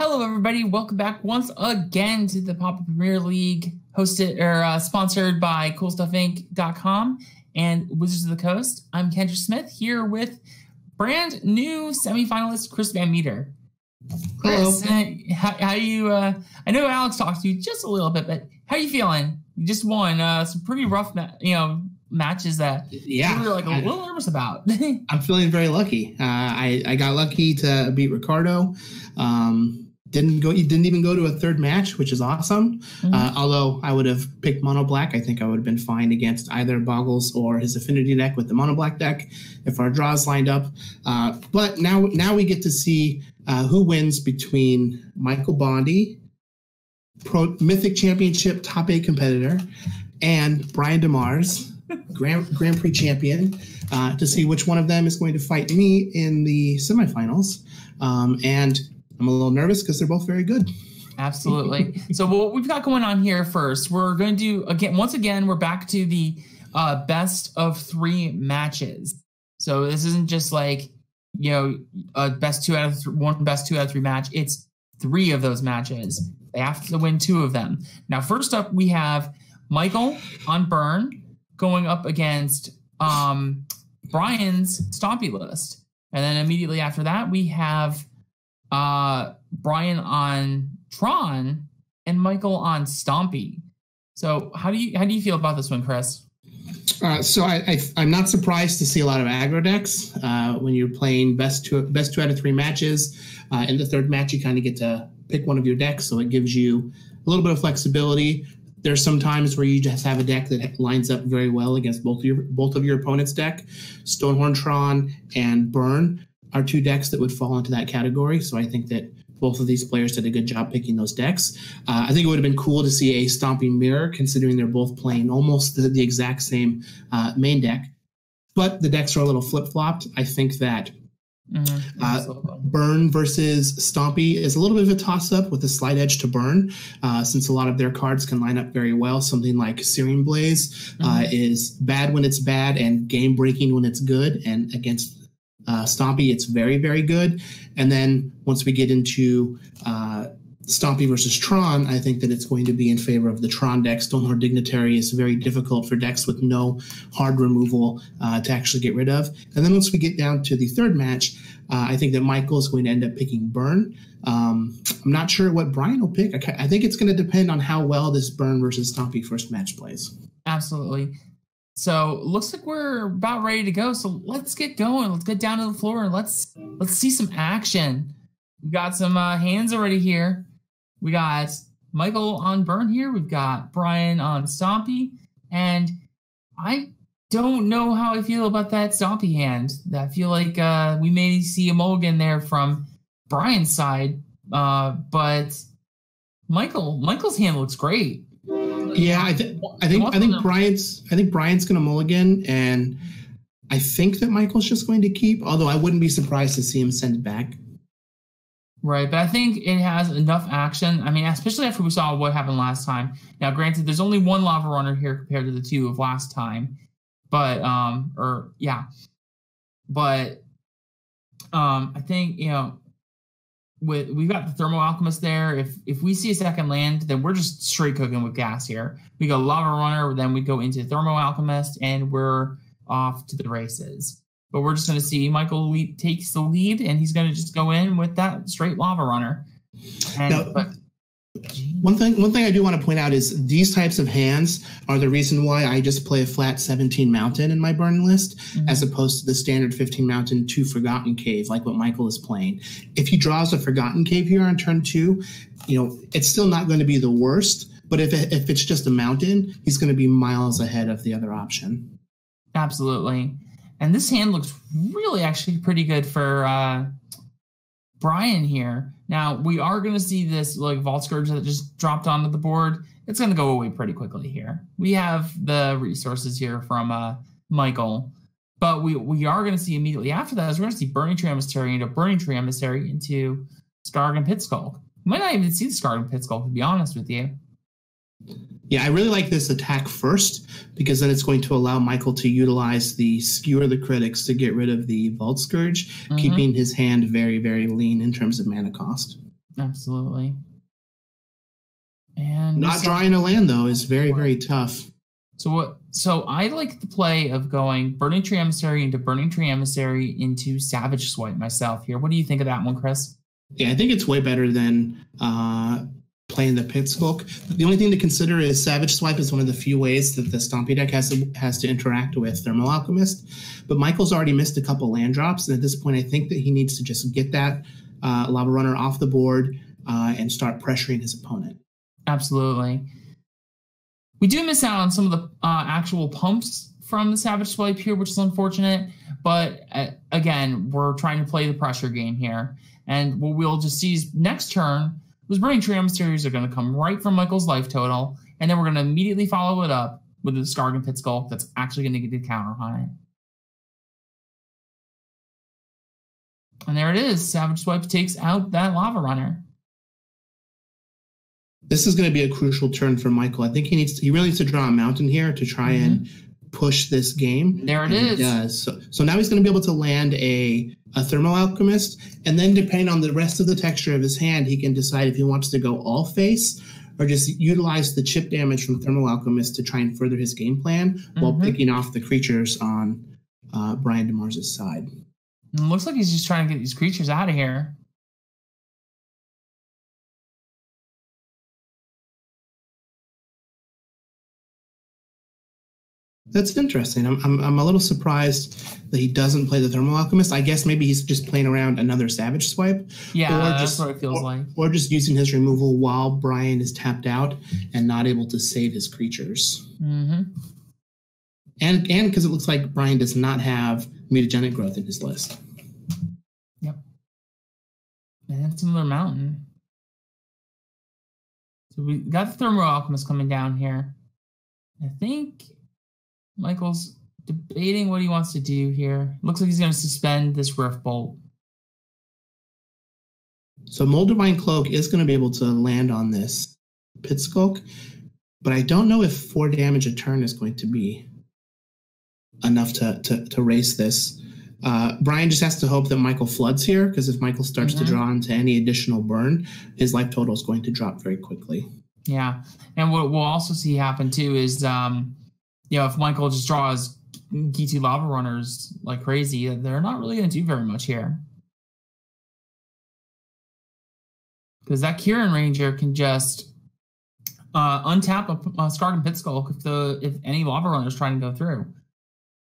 Hello, everybody. Welcome back once again to the Pauper Premier League, hosted or uh, sponsored by CoolStuffInc.com and Wizards of the Coast. I'm Kendra Smith here with brand new semifinalist Chris Van Meter. Chris, how, how you? Uh, I know Alex talked to you just a little bit, but how are you feeling? You just won uh, some pretty rough, you know, matches that yeah, you were like a little nervous about. I'm feeling very lucky. Uh, I I got lucky to beat Ricardo. Um, didn't go. He didn't even go to a third match, which is awesome. Mm-hmm. Uh, although I would have picked mono black, I think I would have been fine against either Boggles or his affinity deck with the mono black deck if our draws lined up. Uh, but now now we get to see uh, who wins between Michael Bonde Pro Mythic Championship top eight competitor, and Brian DeMars, Grand Grand Prix champion, uh, to see which one of them is going to fight me in the semifinals. Um, and I'm a little nervous because they're both very good. Absolutely. so what we've got going on here first, we're going to do again. Once again, we're back to the uh, best of three matches. So this isn't just like you know a best two out of th- one best two out of three match. It's three of those matches. They have to win two of them. Now, first up, we have Michael on Burn going up against um, Brian's Stompy list, and then immediately after that, we have uh, Brian on Tron, and Michael on Stompy. So how do you how do you feel about this one, Chris? Uh, so I, I am not surprised to see a lot of aggro decks uh, when you're playing best two best two out of three matches. Uh, in the third match, you kind of get to pick one of your decks, so it gives you a little bit of flexibility. There's some times where you just have a deck that lines up very well against both of your both of your opponent's deck. Stonehorn Tron and Burn are two decks that would fall into that category. So I think that both of these players did a good job picking those decks. Uh, I think it would have been cool to see a Stompy Mirror, considering they're both playing almost the, the exact same uh, main deck. But the decks are a little flip flopped. I think that Mm-hmm. Uh, burn versus Stompy is a little bit of a toss up with a slight edge to Burn, uh, since a lot of their cards can line up very well. Something like Searing Blaze uh, mm-hmm. is bad when it's bad and game breaking when it's good. And against uh, Stompy, it's very, very good. And then once we get into uh, Stompy versus Tron, I think that it's going to be in favor of the Tron deck. Stonehorn Dignitary is very difficult for decks with no hard removal uh, to actually get rid of. And then once we get down to the third match, uh, I think that Michael is going to end up picking Burn. Um, I'm not sure what Brian will pick. I, I think it's going to depend on how well this Burn versus Stompy first match plays. Absolutely. So looks like we're about ready to go. So let's get going. Let's get down to the floor and let's let's see some action. We got some uh, hands already here. We got Michael on burn here. We've got Brian on Stompy, and I don't know how I feel about that Stompy hand. I feel like uh, we may see a mulligan there from Brian's side, uh, but Michael Michael's hand looks great. Yeah, I, th- I think I think Brian's I think Brian's going to mulligan, and I think that Michael's just going to keep. Although I wouldn't be surprised to see him send it back. Right, but I think it has enough action. I mean, especially after we saw what happened last time. Now, granted, there's only one lava runner here compared to the two of last time, but um, or yeah, but um, I think you know with we've got the thermo alchemist there. If if we see a second land, then we're just straight cooking with gas here. We go lava runner, then we go into thermo alchemist, and we're off to the races. But we're just going to see Michael takes the lead, and he's going to just go in with that straight lava runner. And, now, but one thing, one thing I do want to point out is these types of hands are the reason why I just play a flat 17 mountain in my burn list, mm-hmm. as opposed to the standard 15 mountain two forgotten cave, like what Michael is playing. If he draws a forgotten cave here on turn two, you know it's still not going to be the worst. But if it, if it's just a mountain, he's going to be miles ahead of the other option. Absolutely, and this hand looks really actually pretty good for uh, Brian here. Now we are going to see this like Vault Skirge that just dropped onto the board. It's going to go away pretty quickly here. We have the resources here from uh, Michael, but we we are going to see immediately after that is we're going to see Burning Tree Emissary into Burning Tree Emissary into Skarrgan Pit-Skulk. We might not even see the Skarrgan Pit-Skulk to be honest with you. Yeah, I really like this attack first because then it's going to allow Michael to utilize the skewer the critics to get rid of the Vault Skirge, mm-hmm. keeping his hand very, very lean in terms of mana cost. Absolutely. And Not drawing a land though is very very tough. So what? So I like the play of going Burning Tree Emissary into Burning Tree Emissary into Savage Swipe myself here. What do you think of that one, Chris? Yeah, I think it's way better than uh, playing the Pit Skulk. The only thing to consider is Savage Swipe is one of the few ways that the Stompy deck has to, has to interact with Thermo Alchemist. But Michael's already missed a couple land drops, and at this point, I think that he needs to just get that uh, Lava Runner off the board uh, and start pressuring his opponent. Absolutely. We do miss out on some of the uh, actual pumps from the Savage Swipe here, which is unfortunate. But uh, again, we're trying to play the pressure game here. And what we'll just see is next turn, those Burning Tree Emissaries are going to come right from Michael's life total. And then we're going to immediately follow it up with the Skarrgan Pit Skulk that's actually going to get the counter on it. And there it is. Savage Swipe takes out that Lava Runner. This is going to be a crucial turn for Michael. I think he needs to, he really needs to draw a mountain here to try and mm-hmm. Push this game. There it is. does. So, so now he's going to be able to land a, a thermo alchemist, and then depending on the rest of the texture of his hand, he can decide if he wants to go all face or just utilize the chip damage from thermo alchemist to try and further his game plan while Mhm. picking off the creatures on uh, Brian DeMars' side. It looks like he's just trying to get these creatures out of here. That's interesting. I'm, I'm, I'm a little surprised that he doesn't play the thermo alchemist. I guess maybe he's just playing around another savage swipe. Yeah, Or that's just- what it feels or, like. or just using his removal while Brian is tapped out and not able to save his creatures. hmm And and because it looks like Brian does not have mutagenic growth in his list. Yep. And it's another mountain. So we got the Thermo Alchemist coming down here. I think Michael's debating what he wants to do here. Looks like he's going to suspend this Rift Bolt. So Moldervine Cloak is going to be able to land on this Pit Skulk, but I don't know if four damage a turn is going to be enough to to, to race this. Uh, Brian just has to hope that Michael floods here, because if Michael starts to draw into any additional burn, his life total is going to drop very quickly. Yeah. And what we'll also see happen too is, um, you know, if Michael just draws Ghitu Lava Runners like crazy, they're not really going to do very much here. Because that Quirion Ranger can just uh, untap a, a Skarrgan Pit Skulk if the if any Lava Runner is trying to go through.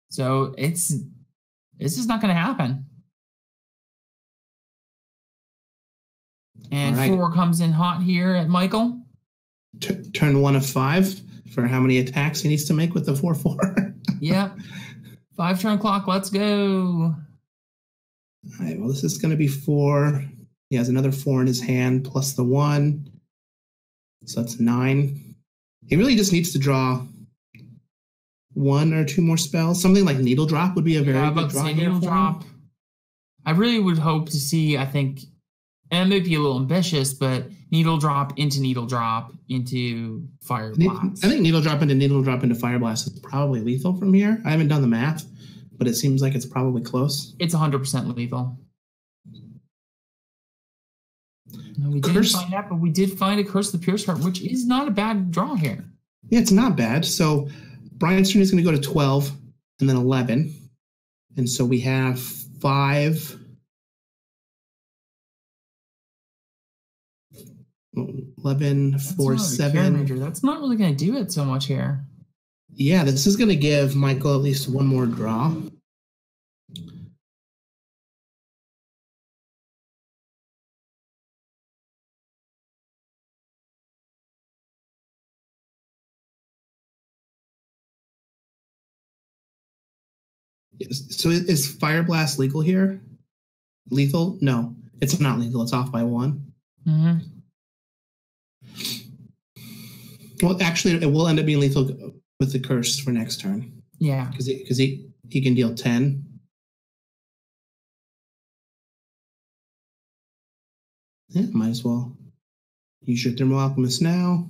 So it's this is not going to happen. And right. four comes in hot here at Michael. T- turn one of five for how many attacks he needs to make with the four four. Yep. Five turn clock. Let's go. All right, well, this is going to be four. He has another four in his hand plus the one. So that's nine. He really just needs to draw one or two more spells. Something like Needle Drop would be a very Yeah, good draw needle drop. I really would hope to see. I think, and it may be a little ambitious, but needle drop into needle drop into fire blast. I think Needle Drop into Needle Drop into Fire Blast is probably lethal from here. I haven't done the math, but it seems like it's probably close. it's 100% lethal. No, we didn't find that, but we did find a curse of the Pierce Heart, which is not a bad draw here. Yeah, it's not bad. So Brian's turn is going to go to 12 and then 11. And so we have five. 11, That's 4, not a Quirion 7. Ranger. That's not really going to do it so much here. Yeah, this is going to give Michael at least one more draw. So is Fire Blast legal here? Lethal? No, it's not legal. It's off by one. hmm Well, actually, it will end up being lethal with the curse for next turn Yeah. because because he, he can deal 10. Yeah, might as well use your Thermo Alchemist now.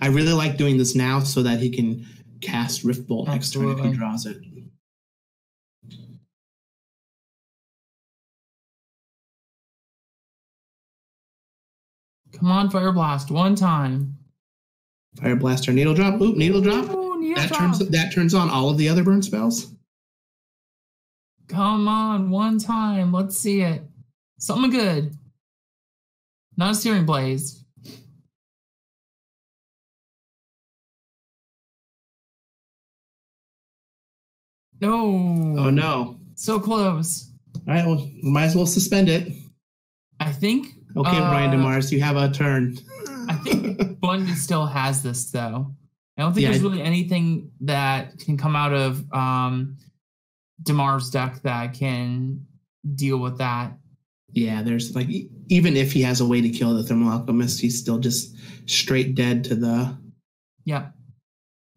I really like doing this now so that he can cast Rift Riftbolt next turn if he draws it. Come on, Fire Blast, one time. Fire Blaster, Needle Drop. Oop, Needle Drop. Ooh, needle That drop. turns that turns on all of the other burn spells. Come on, one time. Let's see it. Something good. Not a searing blaze. No. Oh no! So close. All right, well, we might as well suspend it. I think. Okay, uh, Brian DeMars, you have a turn. I think Bonde still has this though. I don't think Yeah, there's really anything that can come out of um, Demar's deck that can deal with that. Yeah, there's like even if he has a way to kill the thermo alchemist, he's still just straight dead to the. Yep.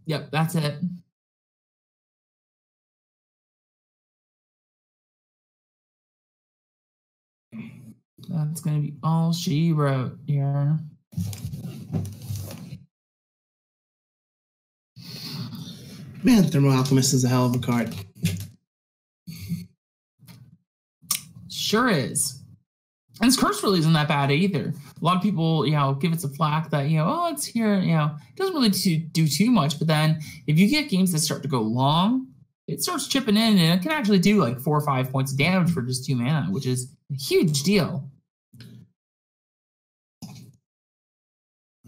Yep, that's it. That's gonna be all she wrote here. Man, thermo alchemist is a hell of a card. Sure is. And this curse really isn't that bad either. A lot of people, you know, give it some flack that, you know, oh, it's here, you know, it doesn't really do, do too much. But then if you get games that start to go long, it starts chipping in and it can actually do like four or five points of damage for just two mana, which is a huge deal.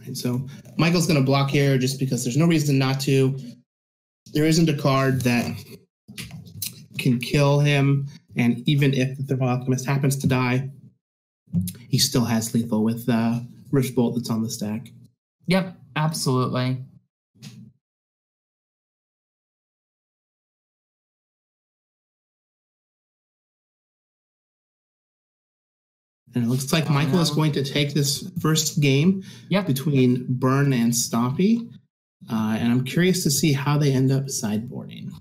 And so Michael's going to block here just because there's no reason not to. There isn't a card that can kill him, and even if the thermo alchemist happens to die, he still has lethal with uh, Rift Bolt that's on the stack. Yep, absolutely. And it looks like Michael is going to take this first game Yep. between Burn and Stompy. Uh, and I'm curious to see how they end up sideboarding.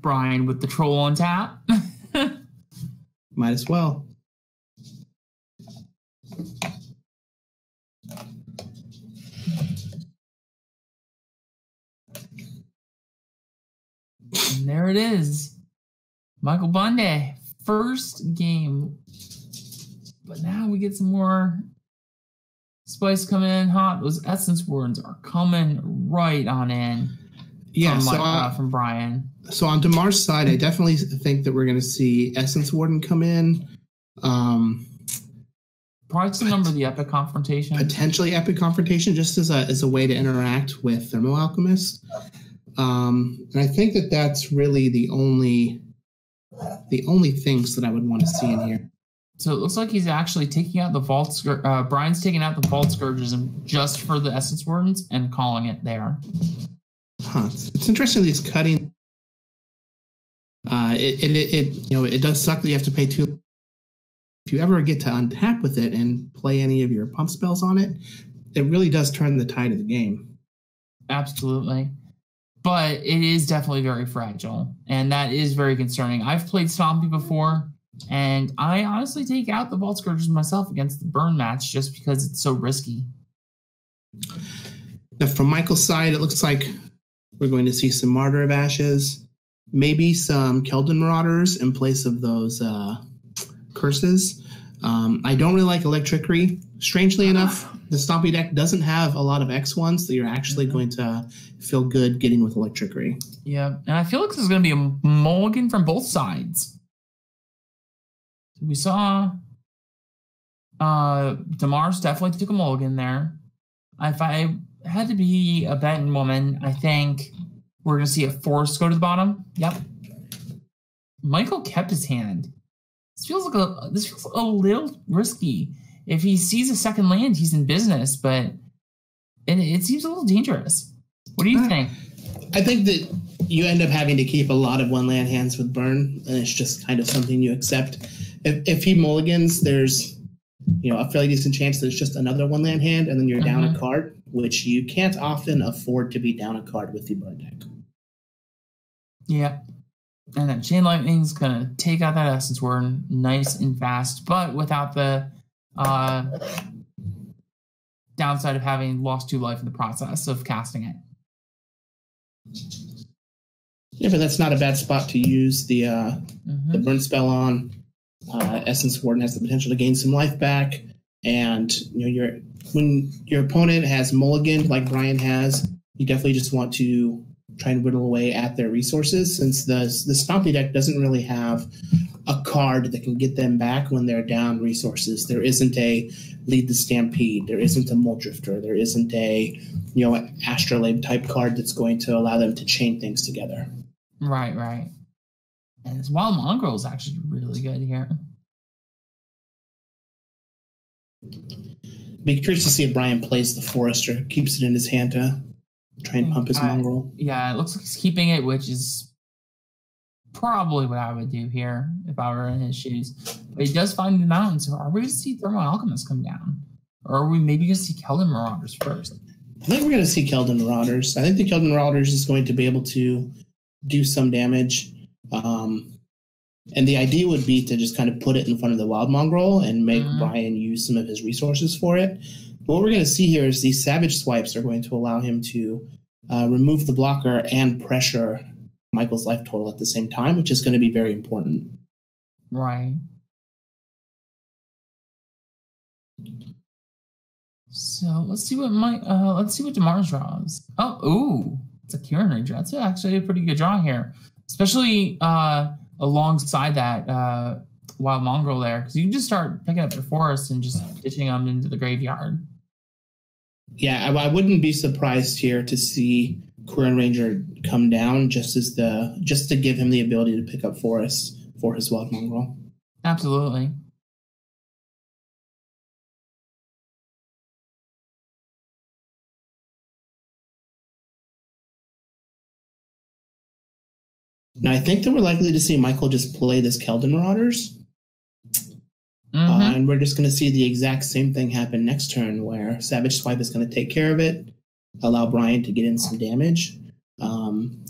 Brian with the troll on tap. Might as well. And there it is. Michael Bonde, first game. But now we get some more spice coming in hot. Those essence words are coming right on in. Yeah, from, so, Mike- uh, from Brian. so on Demar's side, I definitely think that we're going to see Essence Warden come in. Um, Probably some number of the epic confrontation. potentially Epic Confrontation, just as a as a way to interact with Thermo Alchemist. Um, and I think that that's really the only the only things that I would want to see in here. So it looks like he's actually taking out the vault. Uh, Brian's taking out the vault skirges and just for the essence wardens and calling it there. Huh. It's, it's interesting he's cutting. Uh, it, it, it, it, you know, it does suck that you have to pay two. If you ever get to untap with it and play any of your pump spells on it, it really does turn the tide of the game. Absolutely. But it is definitely very fragile. And that is very concerning. I've played Stompy before, and I honestly take out the Vault Skirges myself against the burn match just because it's so risky. Now, from Michael's side, it looks like we're going to see some Martyr of Ashes, maybe some Keldon Marauders in place of those uh, curses. Um, I don't really like Electrickery. Strangely enough, the Stompy deck doesn't have a lot of X ones that you're actually Mhm. going to feel good getting with Electrickery. Yeah. And I feel like this is going to be a mulligan from both sides. We saw uh DeMars definitely took a mulligan there. If I had to be a betting woman, I think we're going to see a force go to the bottom. Yep. Michael kept his hand. This feels like a this feels a little risky. If he sees a second land, he's in business, but it, it seems a little dangerous. What do you Uh, think? I think that you end up having to keep a lot of one land hands with burn, and it's just kind of something you accept. If, if he mulligans, there's you know a fairly decent chance there's just another one land hand, and then you're down a Mhm. card, which you can't often afford to be down a card with the burn deck. Yeah. And that Chain Lightning's gonna take out that Essence Word nice and fast, but without the uh downside of having lost two life in the process of casting it. Yeah, but that's not a bad spot to use the uh, mm-hmm. the burn spell on. Uh, Essence Warden has the potential to gain some life back, and you know your when your opponent has mulligan like Brian has, you definitely just want to try and whittle away at their resources since the the Stompy deck doesn't really have a card that can get them back when they're down resources. There isn't a lead the stampede. There isn't a Mulldrifter. There isn't a you know astrolabe type card that's going to allow them to chain things together. Right, right. And this wild mongrel is actually really good here. Be curious to see if Brian plays the forester, keeps it in his hand to try and pump his mongrel. Yeah, it looks like he's keeping it, which is probably what I would do here if I were in his shoes. But he does find the mountain, so are we going to see Thermo Alchemist come down? Or are we maybe going to see Keldon Marauders first? I think we're going to see Keldon Marauders. I think the Keldon Marauders is going to be able to do some damage. Um, and the idea would be to just kind of put it in front of the Wild Mongrel and make mm-hmm. Brian use some of his resources for it. What we're going to see here is these Savage Swipes are going to allow him to uh, remove the blocker and pressure Michael's life total at the same time, which is going to be very important. Right. So let's see what my uh let's see what Demar's draws. Oh, ooh, it's a Quirion Ranger. That's actually a pretty good draw here, especially uh alongside that uh wild mongrel there, because you can just start picking up your forest and just ditching them into the graveyard. Yeah, I, I wouldn't be surprised here to see Quirion Ranger come down just as the just to give him the ability to pick up forests for his wild mongrel. Absolutely. Now I think that we're likely to see Michael just play this Keldon Marauders. Mm-hmm. Uh, and we're just going to see the exact same thing happen next turn where Savage Swipe is going to take care of it, allow Brian to get in some damage. Um,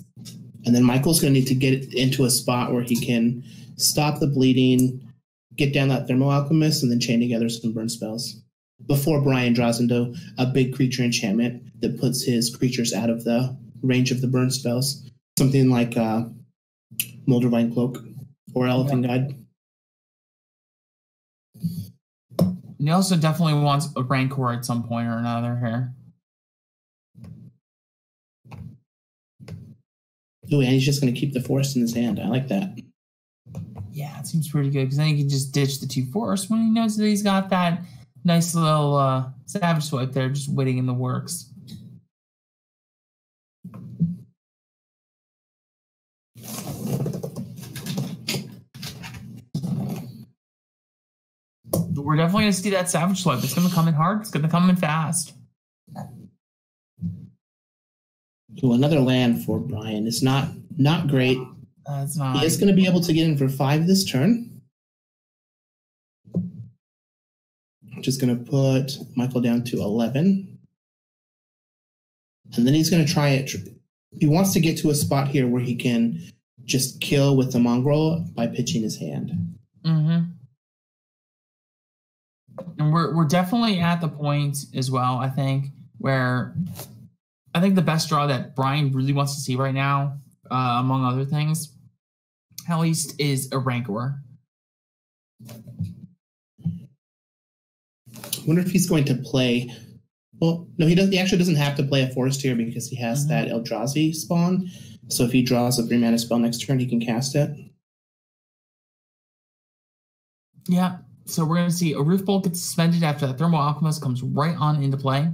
and then Michael's going to need to get into a spot where he can stop the bleeding, get down that Thermo Alchemist, and then chain together some burn spells before Brian draws into a big creature enchantment that puts his creatures out of the range of the burn spells. Something like uh, Moldervine Cloak or Elephant yeah. Guide. He also definitely wants a Rancor at some point or another here. Oh, and he's just going to keep the forest in his hand. I like that. Yeah, it seems pretty good because then he can just ditch the two forests when he knows that he's got that nice little uh, savage swipe there just waiting in the works. We're definitely going to see that Savage Swipe. It's going to come in hard. It's going to come in fast. To another land for Brian. It's not not great. Uh, it's not. He is going to be able to get in for five this turn. I'm just going to put Michael down to 11. And then he's going to try it. He wants to get to a spot here where he can just kill with the mongrel by pitching his hand. Mm-hmm and we're we're definitely at the point as well. I think where I think the best draw that Brian really wants to see right now, uh, among other things, at least, is a Rancor. I wonder if he's going to play. Well, no, he doesn't. He actually doesn't have to play a forest here because he has mm-hmm. that Eldrazi spawn. So if he draws a three mana spell next turn, he can cast it. Yeah, so we're going to see a rift bolt gets suspended after the thermo alchemist comes right on into play.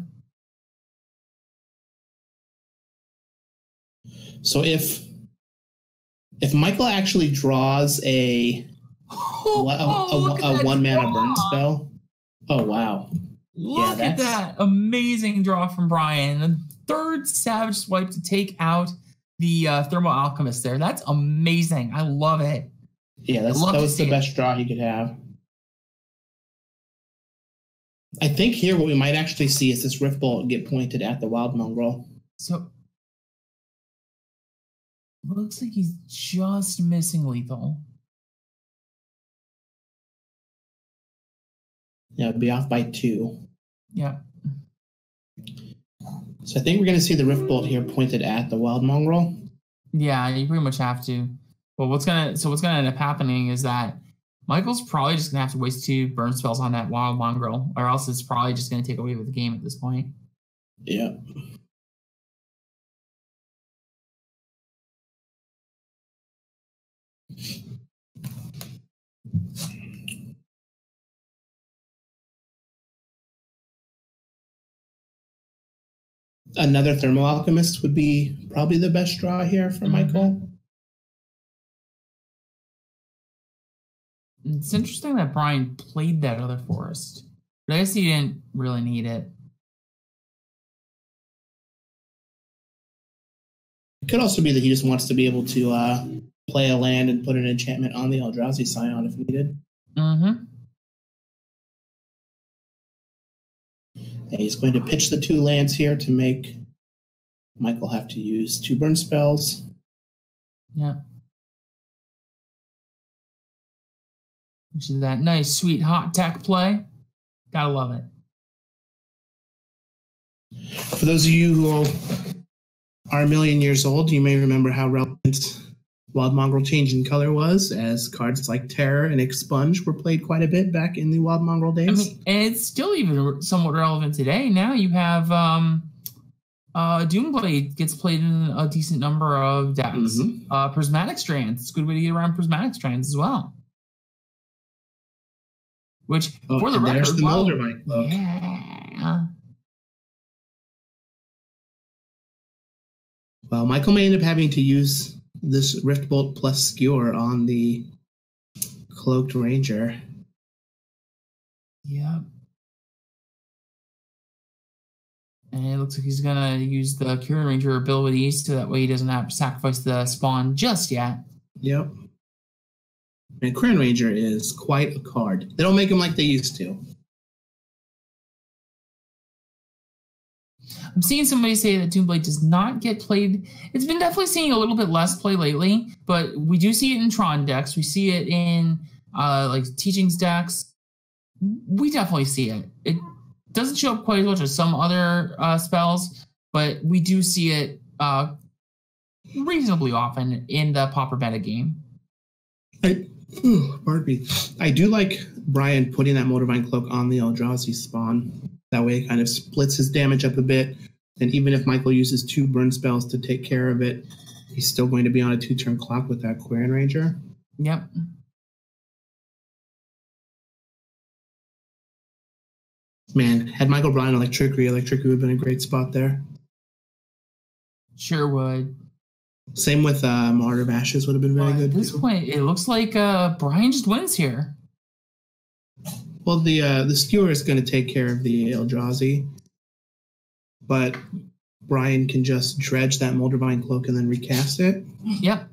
So if if Michael actually draws a oh, a, a, a, a one mana burn spell, oh wow! Look yeah, at that amazing draw from Brian. The third Savage Swipe to take out the uh, Thermo Alchemist there. That's amazing. I love it. Yeah, that's, that was the best it. draw he could have. I think here what we might actually see is this rift bolt get pointed at the wild mongrel. So looks like he's just missing lethal. Yeah, it'd be off by two. Yeah. So I think we're going to see the Rift Bolt here pointed at the Wild Mongrel. Yeah, you pretty much have to. But what's gonna so what's gonna end up happening is that Michael's probably just gonna have to waste two burn spells on that Wild Mongrel, or else it's probably just gonna take away with the game at this point. Yeah. Another Thermo Alchemist would be probably the best draw here for Mhm. Michael. It's interesting that Brian played that other forest. But I guess he didn't really need it. It could also be that he just wants to be able to uh, play a land and put an enchantment on the Eldrazi Scion if needed. Mm-hmm. And he's going to pitch the two lands here to make Michael have to use two burn spells. Yeah. Which is that nice, sweet, hot tech play. Gotta love it. For those of you who are a million years old, you may remember how relevant Wild Mongrel Change in Color was, as cards like Terror and Expunge were played quite a bit back in the Wild Mongrel I days. mean, and it's still even somewhat relevant today. Now you have um, uh, Doomblade gets played in a decent number of decks. Mhm. Uh, Prismatic Strands. It's a good way to get around Prismatic Strands as well. Which, Oh, for the record, there's the well, Moldervine Cloak. yeah. Well, Michael may end up having to use this Rift Bolt plus Skewer on the Cloaked Ranger. Yep. And it looks like he's gonna use the Quirion Ranger abilities so that way he doesn't have to sacrifice the spawn just yet. Yep. And Quirion Ranger is quite a card. They don't make them like they used to. I'm seeing somebody say that Doomblade does not get played. It's been definitely seeing a little bit less play lately, but we do see it in Tron decks. We see it in uh, like teachings decks. We definitely see it. It doesn't show up quite as much as some other uh, spells, but we do see it uh, reasonably often in the Pauper meta game. I, ooh, pardon me. I do like Brian putting that Moldervine Cloak on the Eldrazi spawn. That way it kind of splits his damage up a bit. And even if Michael uses two burn spells to take care of it, he's still going to be on a two turn clock with that Quirion Ranger. Yep. Man, had Michael Bryan Electrickery, Electrickery would have been a great spot there. Sure would. Same with uh, Martyr of Ashes would have been very But good. at this too. point, it looks like uh, Brian just wins here. Well, the uh, the skewer is going to take care of the Eldrazi, but Brian can just dredge that Moldervine cloak and then recast it. Yep.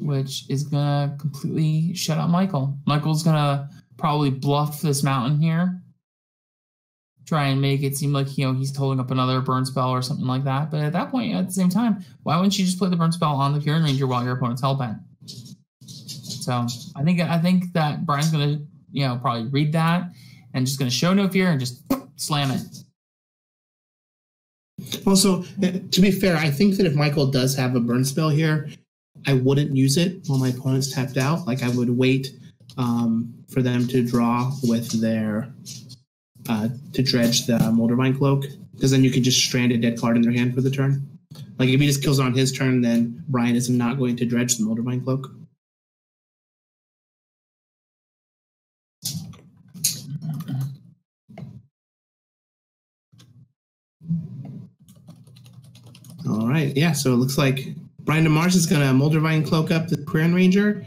Which is gonna completely shut out Michael. Michael's gonna probably bluff this mountain here. Try and make it seem like you know he's holding up another burn spell or something like that. But at that point, at the same time, why wouldn't you just play the burn spell on the Fury Ranger while your opponent's hellbent? So I think I think that Brian's gonna you know probably read that and just gonna show no fear and just slam it. Also, uh, to be fair, I think that if Michael does have a burn spell here, I wouldn't use it while my opponent's tapped out. Like I would wait um, for them to draw with their uh, to dredge the Moldervine cloak, because then you can just strand a dead card in their hand for the turn. Like if he just kills on his turn, then Brian is not going to dredge the Moldervine cloak. All right, yeah. So it looks like Brian DeMars is going to Moldervine cloak up the Quirion Ranger.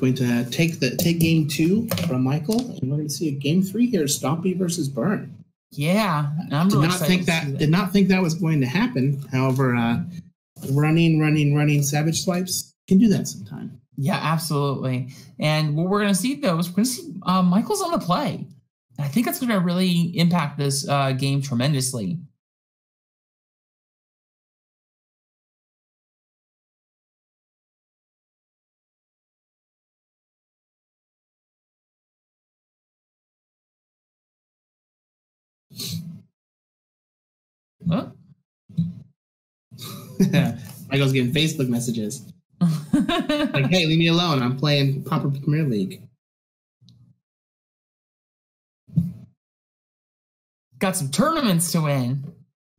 Going to take the take game two from Michael, and we're going to see a game three here: Stompy versus Burn. Yeah, I'm Did really not think to that, did not think that was going to happen. However, uh, running, running, running Savage Swipes can do that sometime. Yeah, absolutely. And what we're going to see though is we're going to see uh, Michael's on the play. I think that's going to really impact this uh, game tremendously. Michael's getting Facebook messages. Like, hey, leave me alone. I'm playing Pauper Premier League. Got some tournaments to win.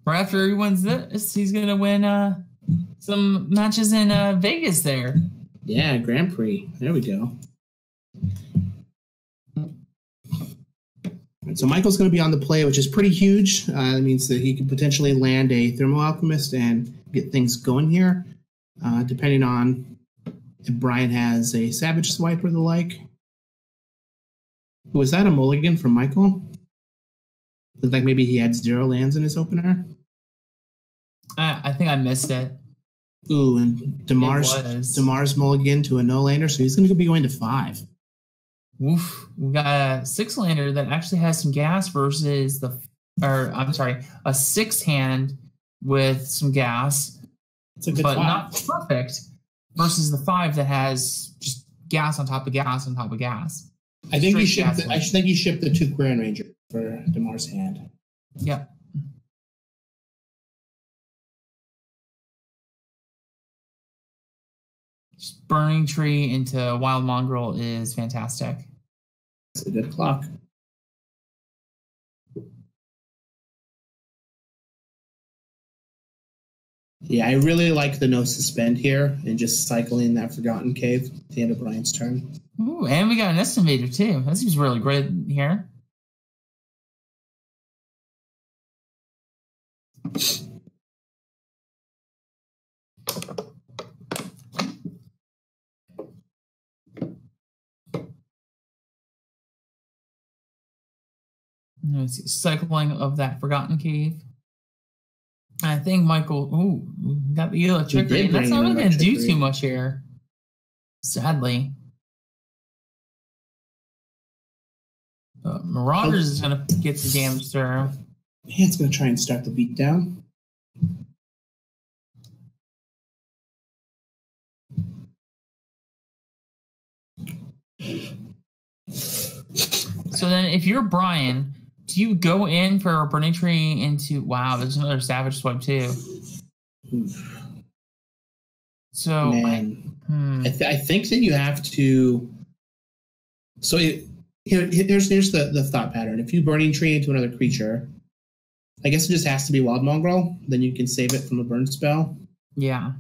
Right after he wins this, he's gonna win uh, some matches in uh, Vegas there. Yeah, Grand Prix. There we go. Alright, So Michael's going to be on the play, which is pretty huge. Uh, that means that he could potentially land a Thermo Alchemist and get things going here, uh, depending on if Brian has a Savage Swipe or the like. Was that a mulligan from Michael? Looked like maybe he had zero lands in his opener. I, I think I missed it. Ooh, and Demar's Demar's mulligan to a no lander, so he's going to be going to five. Woof. We got a six lander that actually has some gas versus the, or I'm sorry, a six hand with some gas, It's a good but five. not perfect versus the five that has just gas on top of gas on top of gas. I think he straight shipped. The, I think he shipped the two Quirion Ranger for Demar's hand. Yep. Just burning tree into wild mongrel is fantastic. It's a good clock. Yeah, I really like the no suspend here and just cycling that Forgotten Cave at the end of Brian's turn. Ooh, and we got an estimator too. That seems really great here. Let's see, cycling of that forgotten cave. I think Michael. Ooh, got the electric. That's not really going to do too much here. Sadly. But Marauders is going to get some damage through. It's going to try and start the beat down. So then, if you're Brian, do you go in for a burning tree into? Wow, there's another savage swipe too. Oof, So, I, hmm, I, th- I think that you have to. So it, here, here's here's the, the thought pattern. If you burning tree into another creature, I guess it just has to be wild mongrel. Then you can save it from a burn spell, yeah.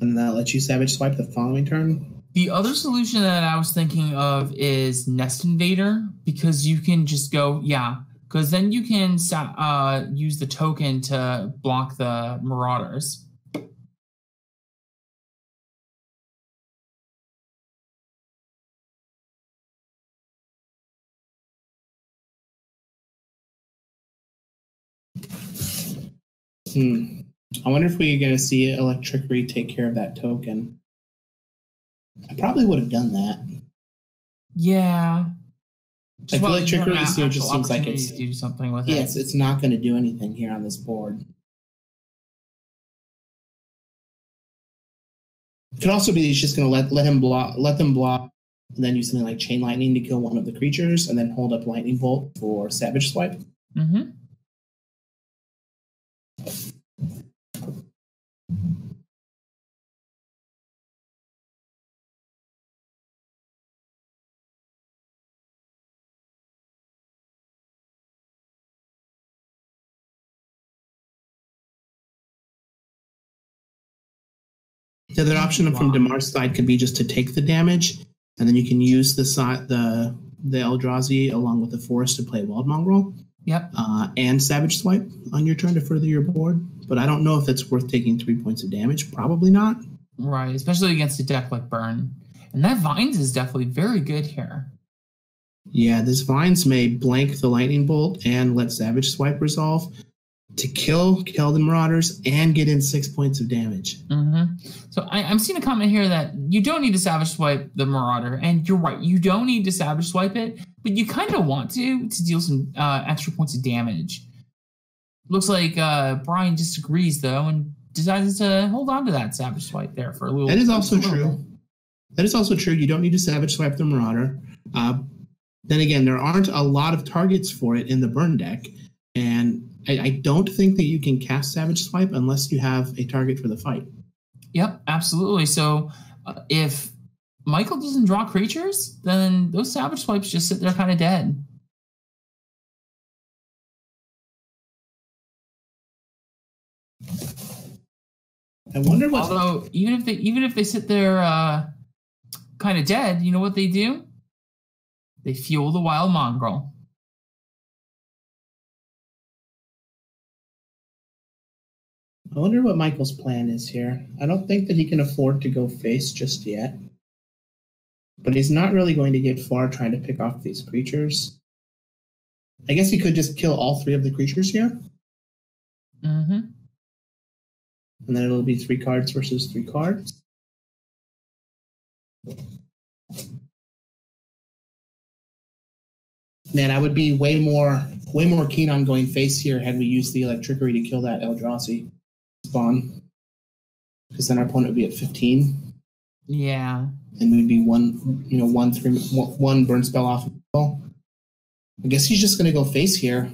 and that lets you savage swipe the following turn. The other solution that I was thinking of is Nest Invader because you can just go, yeah, because then you can uh, use the token to block the Marauders. Hmm. I wonder if we're going to see Electrickery take care of that token. I probably would have done that. Yeah. I feel like Trickery Seal just seems like it's- do something with Yes, it. it's not going to do anything here on this board. It Could also be he's just going to let let him block, let them block, and then use something like Chain Lightning to kill one of the creatures, and then hold up Lightning Bolt for Savage Swipe. Mm-hmm. The other option from DeMars' side could be just to take the damage, and then you can use the the the Eldrazi along with the Forest to play Wild Mongrel Yep. uh, and Savage Swipe on your turn to further your board. But I don't know if it's worth taking three points of damage. Probably not. Right. Especially against a deck like Burn. And that Vines is definitely very good here. Yeah, this Vines may blank the Lightning Bolt and let Savage Swipe resolve to kill kill the Marauders and get in six points of damage. Mm-hmm. So I, I'm seeing a comment here that you don't need to Savage Swipe the Marauder. And you're right. You don't need to Savage Swipe it, but you kind of want to to deal some uh, extra points of damage. Looks like uh, Brian disagrees, though, and decides to hold on to that Savage Swipe there for a little That is also true. bit. That is also true. You don't need to Savage Swipe the Marauder. Uh, then again, there aren't a lot of targets for it in the burn deck, and I, I don't think that you can cast Savage Swipe unless you have a target for the fight. Yep, absolutely. So uh, if Michael doesn't draw creatures, then those Savage Swipes just sit there kind of dead. I wonder what. Although even if they even if they sit there uh, kind of dead, you know what they do? They fuel the wild mongrel. I wonder what Michael's plan is here. I don't think that he can afford to go face just yet. But he's not really going to get far trying to pick off these creatures. I guess he could just kill all three of the creatures here. Mm-hmm. And then it'll be three cards versus three cards. Man, I would be way more way more keen on going face here had we used the Electrickery to kill that Eldrazi spawn. Because then our opponent would be at 15. Yeah. And we'd be one, you know, one three one burn spell off. I guess he's just gonna go face here.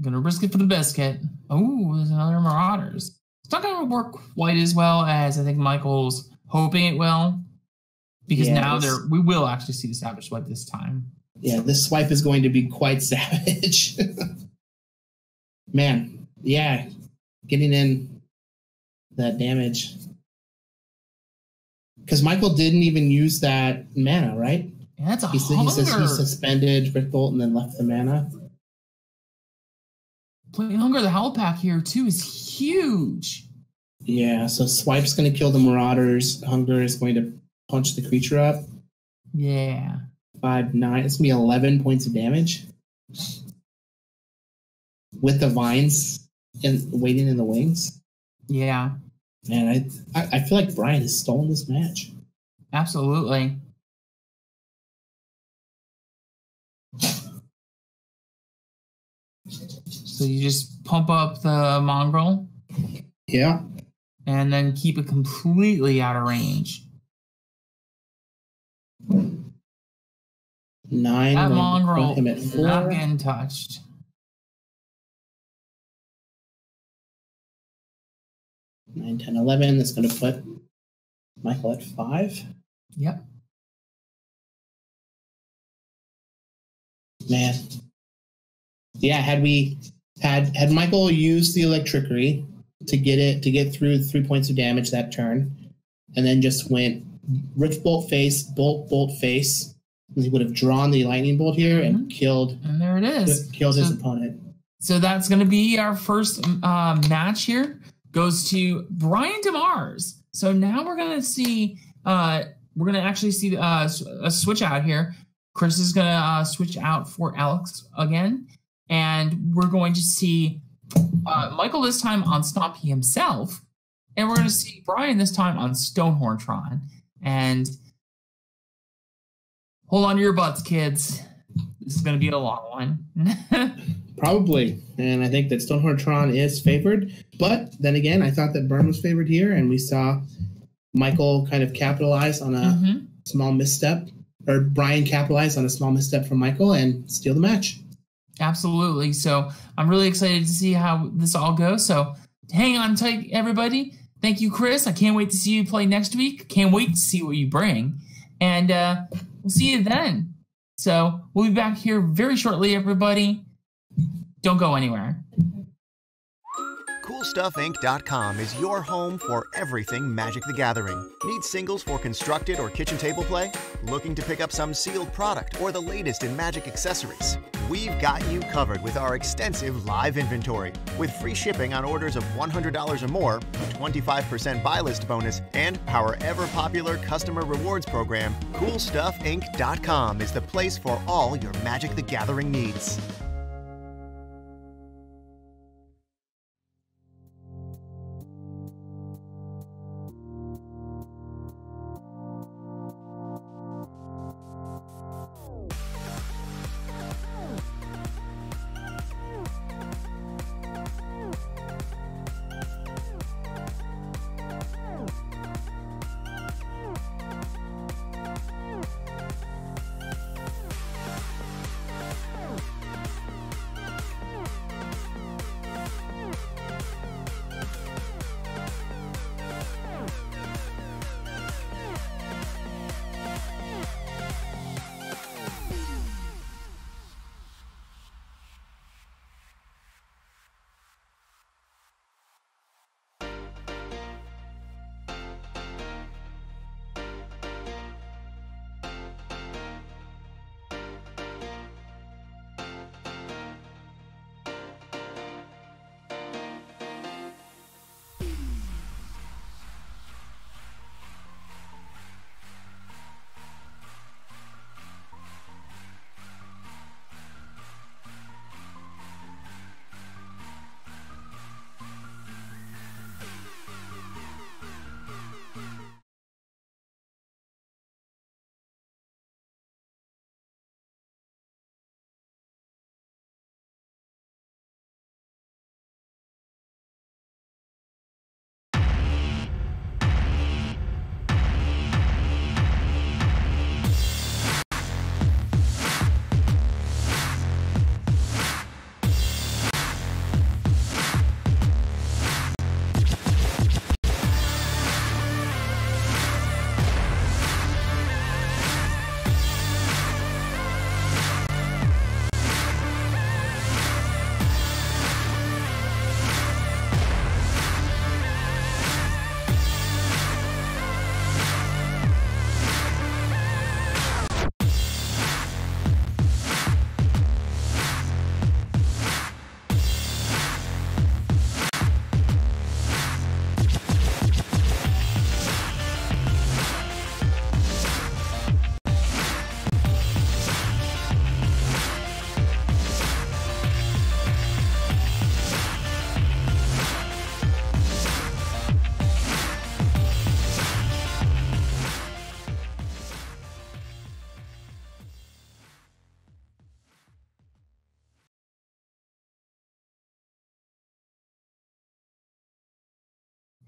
Gonna risk it for the biscuit. Oh, there's another Marauders. It's not gonna work quite as well as I think Michael's hoping it will. Because Yeah, now there we will actually see the Savage Swipe this time. Yeah, this swipe is going to be quite savage. Man, yeah, getting in that damage. Because Michael didn't even use that mana, right? Yeah, that's a He, hunger. he says he suspended Rift Bolt and then left the mana. Playing Hunger the Howlpack here too is huge. Yeah, so swipe's going to kill the Marauders. Hunger is going to punch the creature up. Yeah. Five, nine. It's going to be 11 points of damage. With the vines and waiting in the wings. Yeah. Man, I, I I feel like Brian has stolen this match. Absolutely. So you just pump up the mongrel Yeah. and then keep it completely out of range. Nine. That mongrel put him at is not getting touched. Nine, 10, 11. That's going to put Michael at five. Yep. Man. Yeah, had we had had Michael used the Electrickery to get it to get through three points of damage that turn, and then just went rift bolt face, bolt bolt face, he would have drawn the lightning bolt here and killed And there it is. killed his opponent. So that's going to be our first uh, match here. Goes to Brian DeMars. So now we're going to see. Uh, we're going to actually see uh, a switch out here. Chris is going to uh, switch out for Alex again, and we're going to see uh, Michael this time on Stompy himself, and we're to see Brian this time on Stonehorn Tron. And hold on to your butts, kids. This is going to be a long one. Probably. And I think that Stonehorn Tron is favored. But then again, I thought that Burn was favored here, and we saw Michael kind of capitalize on a Mhm. small misstep, or Brian capitalize on a small misstep from Michael and steal the match. Absolutely. So I'm really excited to see how this all goes. So hang on tight, everybody. Thank you, Chris. I can't wait to see you play next week. Can't wait to see what you bring. And uh, we'll see you then. So we'll be back here very shortly, everybody. Don't go anywhere. CoolStuffInc.com is your home for everything Magic the Gathering. Need singles for constructed or kitchen table play? Looking to pick up some sealed product or the latest in Magic accessories? We've got you covered with our extensive live inventory. With free shipping on orders of $100 or more, a 25% buy list bonus, and our ever popular customer rewards program, CoolStuffInc.com is the place for all your Magic the Gathering needs.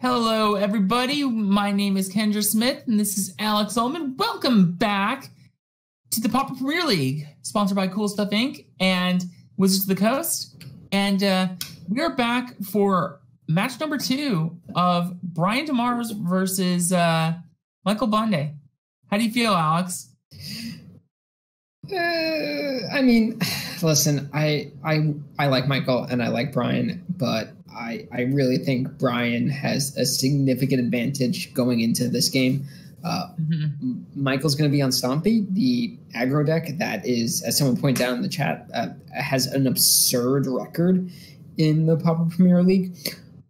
Hello, everybody. My name is Kendra Smith, and this is Alex Ullman. Welcome back to the Pauper Premiere League, sponsored by Cool Stuff Inc. and Wizards of the Coast. And uh, we are back for match number two of Brian DeMars versus uh, Michael Bonde. How do you feel, Alex? Uh, I mean, listen, I I I like Michael and I like Brian, but I I really think Brian has a significant advantage going into this game. Uh, mm-hmm. Michael's going to be on Stompy, the aggro deck that is, as someone pointed out in the chat, uh, has an absurd record in the Pauper Premiere League.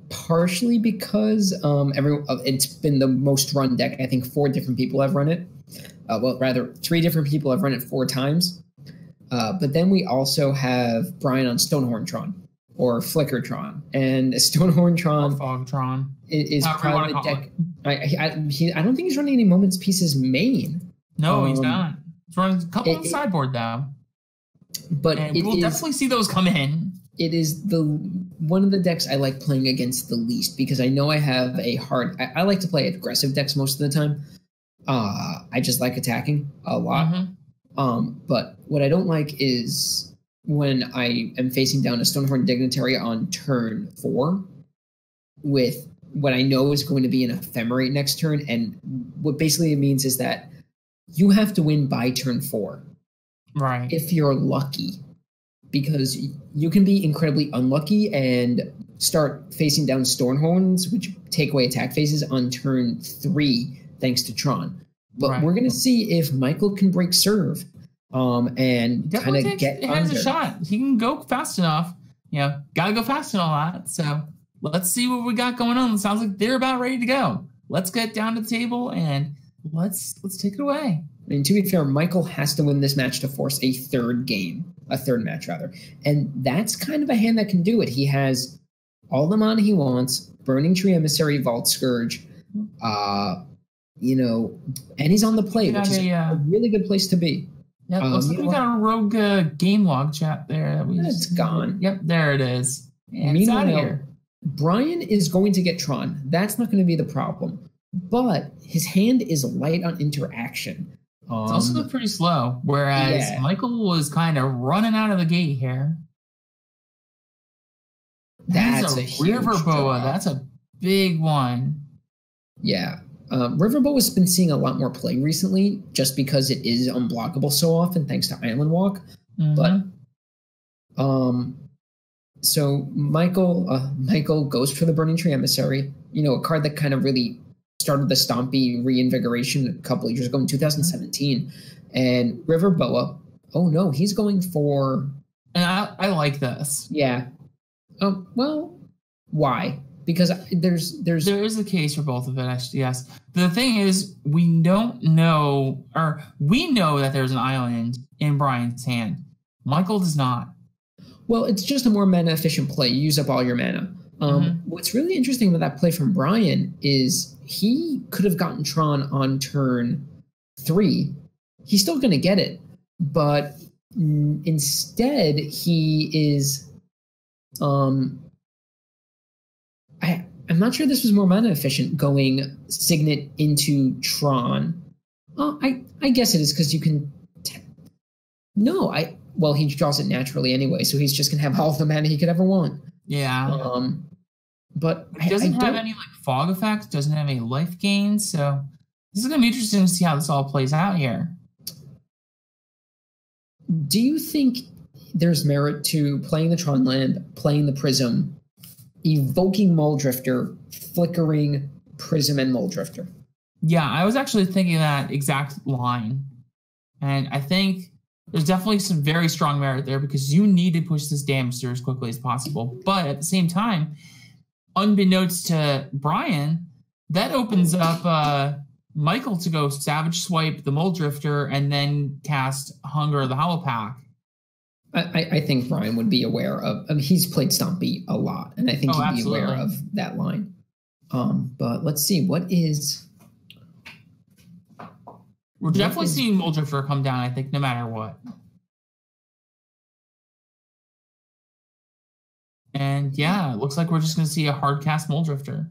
Partially because um, every uh, it's been the most run deck. I think four different people have run it uh, well, rather, three different people have run it four times. Uh, but then we also have Brian on Stonehorn Tron or Flickertron, and Stonehorn Tron Fogtron is, is probably the deck. I, I, he, I don't think he's running any Moment's Peaces main. No, um, he's not. He's running a couple it, on the sideboard though. But and we'll is, definitely see those come in. It is the one of the decks I like playing against the least because I know I have a hard. I, I like to play aggressive decks most of the time. Uh, I just like attacking a lot. Mm-hmm. Um, but what I don't like is when I am facing down a Stonehorn Dignitary on turn four with what I know is going to be an ephemerate next turn. And what basically it means is that you have to win by turn four. Right. If you're lucky. Because you can be incredibly unlucky and start facing down Stonehorns, which take away attack phases on turn three thanks to Tron. But right. we're going to see if Michael can break serve um, and kind of get he has a shot. He can go fast enough. You know, got to go fast and all that. So let's see what we got going on. It sounds like they're about ready to go. Let's get down to the table and let's let's take it away. I mean, to be fair, Michael has to win this match to force a third game, a third match rather, and that's kind of a hand that can do it. He has all the mana he wants: Burning Tree Emissary, Vault Skirge, uh, you know, and he's on the play, which is a, uh, a, really good place to be. Yeah, um, looks like we got a rogue uh, game log chat there. That we it's gone. Yep, there it is. And Meanwhile, Brian is going to get Tron. That's not going to be the problem. But his hand is light on interaction. Um, it's also um, pretty slow. Whereas yeah. Michael was kind of running out of the gate here. That's, That's a, a river boa. That's a big one. Yeah. Um, River Boa has been seeing a lot more play recently just because it is unblockable so often thanks to Island Walk. Mm-hmm. But um, so Michael uh, Michael goes for the Burning Tree Emissary. You know, a card that kind of really started the Stompy reinvigoration a couple of years ago in 2017. And River Boa. Oh no, he's going for. And I, I like this. Yeah. Oh well, why? Because there's there's there is a case for both of it actually yes. The thing is we don't know or we know that there's an island in brian's hand. Michael does not. Well it's just a more mana efficient play. You use up all your mana. Um, mm-hmm. what's really interesting with that play from brian is he could have gotten tron on turn three. He's still going to get it but instead he is um I'm not sure this was more mana efficient going Signet into Tron. Oh, I I guess it is because you can. No, I well he draws it naturally anyway, so he's just gonna have all the mana he could ever want. Yeah. Um, but it doesn't I, I have any like fog effects. Doesn't have any life gain. So this is gonna be interesting to see how this all plays out here. Do you think there's merit to playing the Tron land, playing the Prism, evoking Mulldrifter, flickering Prism and Mulldrifter. Yeah, I was actually thinking that exact line. And I think there's definitely some very strong merit there because you need to push this damage as quickly as possible. But at the same time, unbeknownst to Brian, that opens up uh, Michael to go Savage Swipe the Mulldrifter and then cast Hunger the Howlpack. I, I, think Brian would be aware of. I mean, he's played Stompy a lot, and I think oh, he'd absolutely. be aware of that line. Um, but let's see what is. We're definitely is, seeing Mulldrifter come down. I think no matter what. And yeah, it looks like we're just going to see a hard cast Mulldrifter.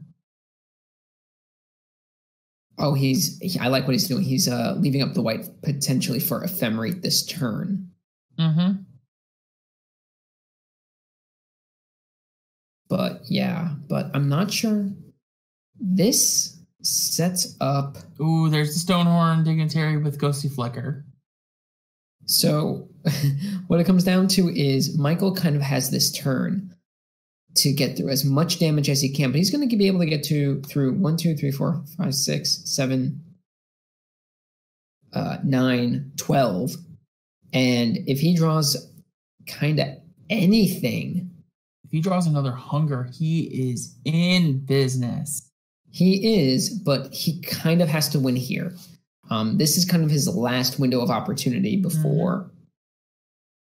Oh, he's. He, I like what he's doing. He's uh, leaving up the white potentially for ephemerate this turn. Mm-hmm. But yeah, but I'm not sure. This sets up. Ooh, there's the Stonehorn Dignitary with Ghostly Flicker. So, what it comes down to is Michael kind of has this turn to get through as much damage as he can, but he's going to be able to get to through one, two, three, four, five, six, seven, uh, nine, twelve, and if he draws kind of anything, If he draws another hunger, he is in business. he is, but he kind of has to win here. Um, this is kind of his last window of opportunity before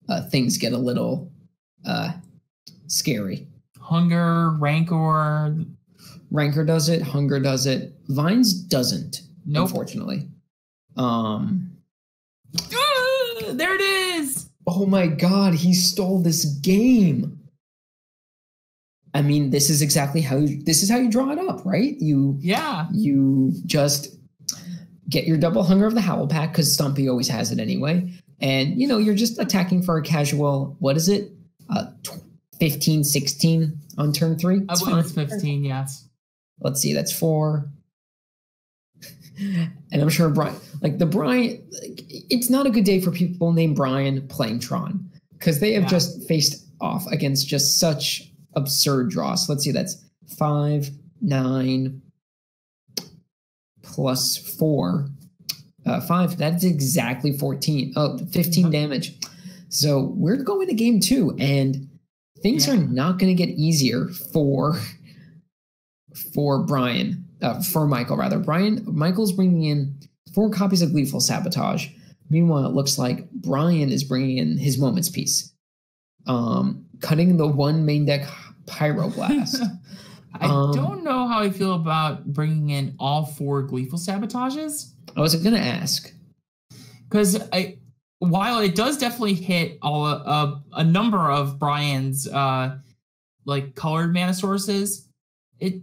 uh, things get a little uh, scary. Hunger, Rancor. Rancor does it. Hunger does it. Vines doesn't. Nope. Unfortunately. Um. Ah, there it is. Oh my God! He stole this game. I mean, this is exactly how you, this is how you draw it up, right? You Yeah. you just get your double hunger of the Howlpack because Stompy always has it anyway, and you know you're just attacking for a casual. What is it? Uh, tw- 15, 16 on turn three. I It's believe it's 15, yes. let's see, that's four. and I'm sure Brian, like the Brian, like, it's not a good day for people named Brian playing Tron because they have Yeah. just faced off against just such absurd draw. So let's see, that's five, nine, plus four, uh, five. That's exactly 14. Oh, 15 Mhm. damage. So we're going to game two, and things Yeah. are not going to get easier for for Brian, uh, for Michael rather. Brian, Michael's bringing in four copies of Gleeful Sabotage. Meanwhile, it looks like Brian is bringing in his Moment's Peace, um, cutting the one main deck Pyroblast. I Um, don't know how I feel about bringing in all four Gleeful Sabotages. I was going to ask. because I while it does definitely hit all a, a number of Brian's uh like colored mana sources, it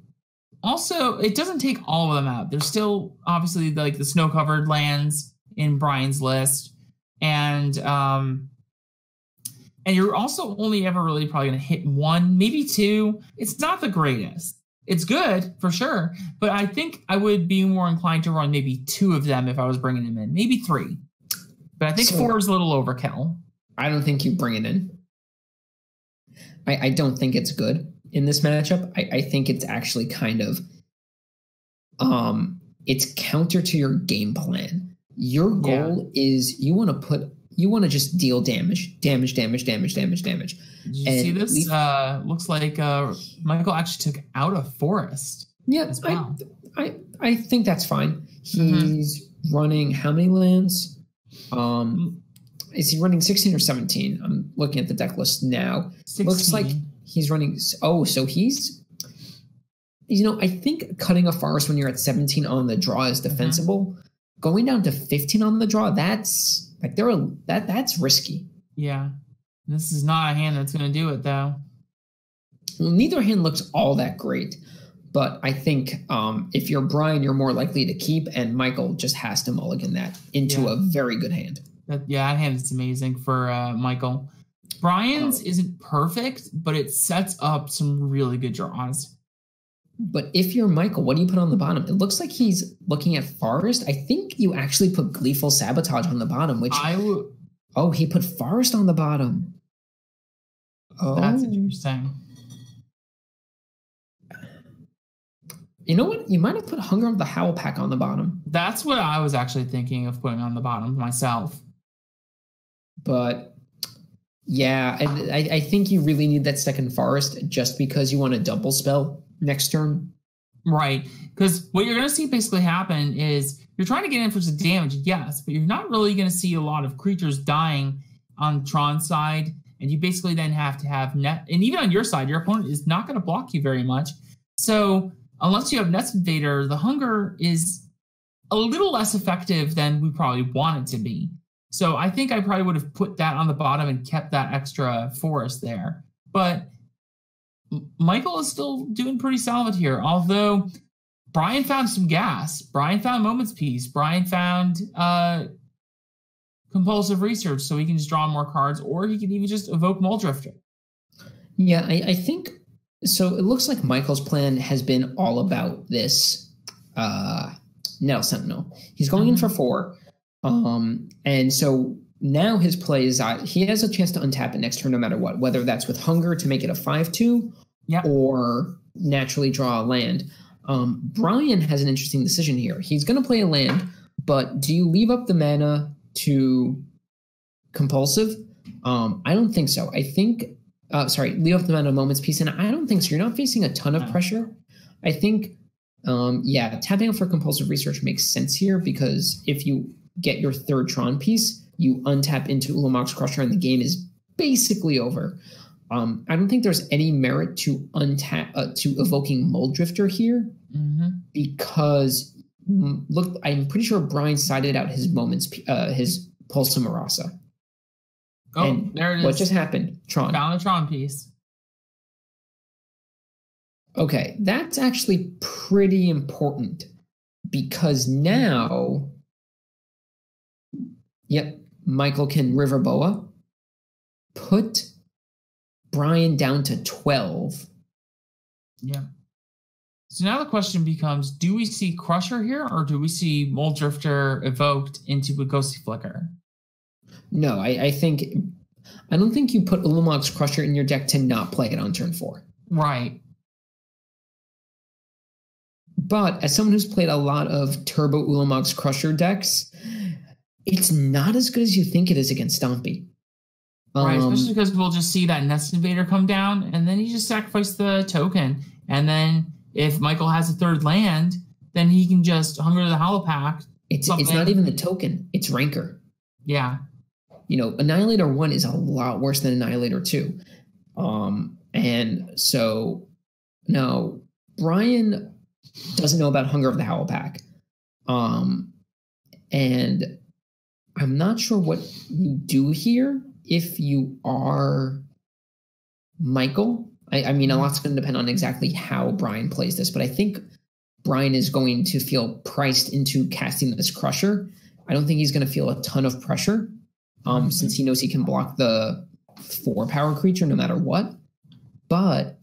also it doesn't take all of them out. There's still obviously like the snow covered lands in Brian's list, and um and you're also only ever really probably gonna hit one, maybe two. It's not the greatest. It's good for sure, but I think I would be more inclined to run maybe two of them if I was bringing them in, maybe three. But I think So- four is a little overkill. I don't think you bring it in. I, I don't think it's good in this matchup. I, I think it's actually kind of um it's counter to your game plan. Your Yeah. goal is you want to put you want to just deal damage, damage, damage, damage, damage, damage. Did you see this? Uh, looks like uh, Michael actually took out a forest Yeah, well. I, I I think that's fine. Mhm. He's running how many lands? Um is he running 16 or 17? I'm looking at the deck list now. 16. Looks like he's running. Oh, so he's. You know, I think cutting a forest when you're at 17 on the draw is defensible. Going down to 15 on the draw, that's like there are that that's risky. yeah. This is not a hand that's going to do it though. Well, neither hand looks all that great, but I think um, if you're Brian, you're more likely to keep, and Michael just has to mulligan that into Yeah. a very good hand. That yeah, that hand is amazing for uh, Michael. Brian's Oh. isn't perfect, but it sets up some really good draws. But if you're Michael, what do you put on the bottom? It looks like he's looking at Forest. I think you actually put Gleeful Sabotage on the bottom, which I would. Oh, he put Forest on the bottom. Oh, That's interesting. You know what? You might have put Hunger of the Howlpack on the bottom, That's what I was actually thinking of putting on the bottom myself. but yeah, I, I, I think you really need that second Forest just because you want a double spell next turn. Right. Because what you're going to see basically happen is you're trying to get in for some damage, yes, but you're not really going to see a lot of creatures dying on Tron's side. And you basically then have to have net. And even on your side, your opponent is not going to block you very much. So unless you have Nest Invader, the hunger is a little less effective than we probably want it to be. So I think I probably would have put that on the bottom and kept that extra forest there. But Michael is still doing pretty solid here. Although Brian found some gas. Brian found Moment's Peace. Brian found uh, compulsive research, so he can just draw more cards, or he can even just evoke Mulldrifter. Yeah, I, I think so. It looks like Michael's plan has been all about this uh, Nettle Sentinel. He's going in for four, um, and so now his play is uh, he has a chance to untap it next turn no matter what, whether that's with hunger to make it a five-two, Yeah. or naturally draw a land. Um, Brian has an interesting decision here. He's going to play a land, but do you leave up the mana to compulsive? Um, I don't think so. I think, uh, sorry, leave up the mana Moment's Peace, and I don't think so. You're not facing a ton of pressure. I think, um, yeah, tapping out for compulsive research makes sense here because if you get your third Tron piece, you untap into Ulamog's Crusher, and the game is basically over. Um, I don't think there's any merit to untap uh, to evoking Mulldrifter here Mm-hmm. because mm, look, I'm pretty sure Brian sided out his moments, uh, his Pulse of Murasa. Oh, And there it is. What just happened, Tron? Found a Tron piece. Okay, that's actually pretty important because now, yep, Michael can River Boa put Brian down to 12. Yeah. So now the question becomes: Do we see Crusher here, or do we see Mulldrifter evoked into a Ghostly Flicker? No, I, I think, I don't think you put Ulamog's Crusher in your deck to not play it on turn four. Right. But as someone who's played a lot of Turbo Ulamog's Crusher decks, it's not as good as you think it is against Stompy. Right. Um, Especially because we'll just see that Nest Invader come down, and then he just sacrifice the token, and then if Michael has a third land, then he can just hunger of the Howlpack. it's it's not even the token; it's Rancor. Yeah. You know, Annihilator One is a lot worse than Annihilator Two, um, and so now Brian doesn't know about Hunger of the Howlpack, um, and I'm not sure what you do here if you are Michael. I, I mean, a lot's going to depend on exactly how Brian plays this, but I think Brian is going to feel priced into casting this Crusher. I don't think he's going to feel a ton of pressure, um, Mhm. since he knows he can block the four power creature no matter what. But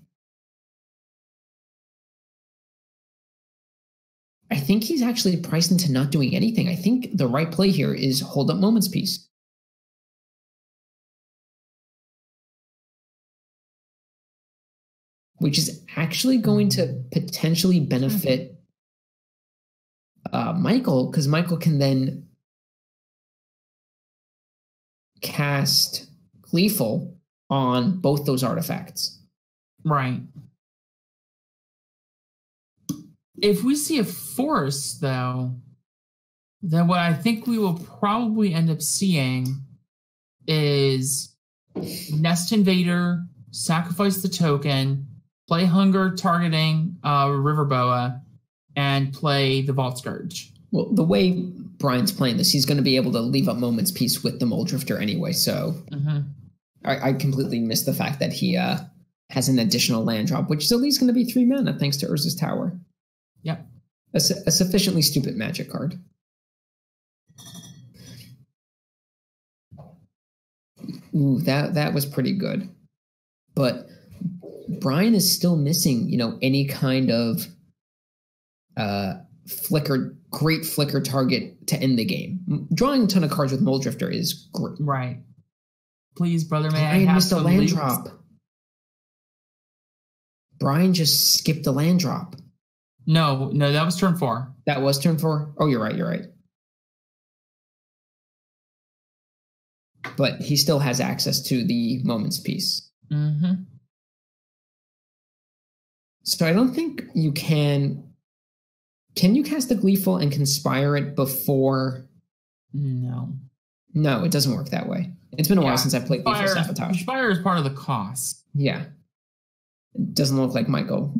I think he's actually priced into not doing anything. I think the right play here is hold up Moment's Peace. Which is actually going to potentially benefit uh, Michael because Michael can then cast Gleeful on both those artifacts. Right. If we see a force, though, then what I think we will probably end up seeing is Nest Invader, sacrifice the token, play Hunger targeting uh, River Boa, and play the Vault Skirge. Well, the way Brian's playing this, he's going to be able to leave a Moment's Peace with the Mulldrifter anyway. So hmm I, I completely missed the fact that he uh, has an additional land drop, which is at least going to be three mana thanks to Urza's Tower. A, su- a sufficiently stupid magic card. Ooh, that that was pretty good, but Brian is still missing, you know, any kind of uh, flicker, great flicker target to end the game. Drawing a ton of cards with Mulldrifter is great. Right. Please, brother, may I Brian have missed a land loot? drop. Brian just skipped a land drop. No, no, that was turn four. That was turn four. Oh, you're right. You're right. But he still has access to the Moment's Peace. Mm-hmm. So I don't think you can. Can you cast the Gleeful and conspire it before? No. No, it doesn't work that way. It's been a Yeah. while since I played Gleeful Fire, Sabotage. fire is part of the cost. Yeah. It doesn't look like Michael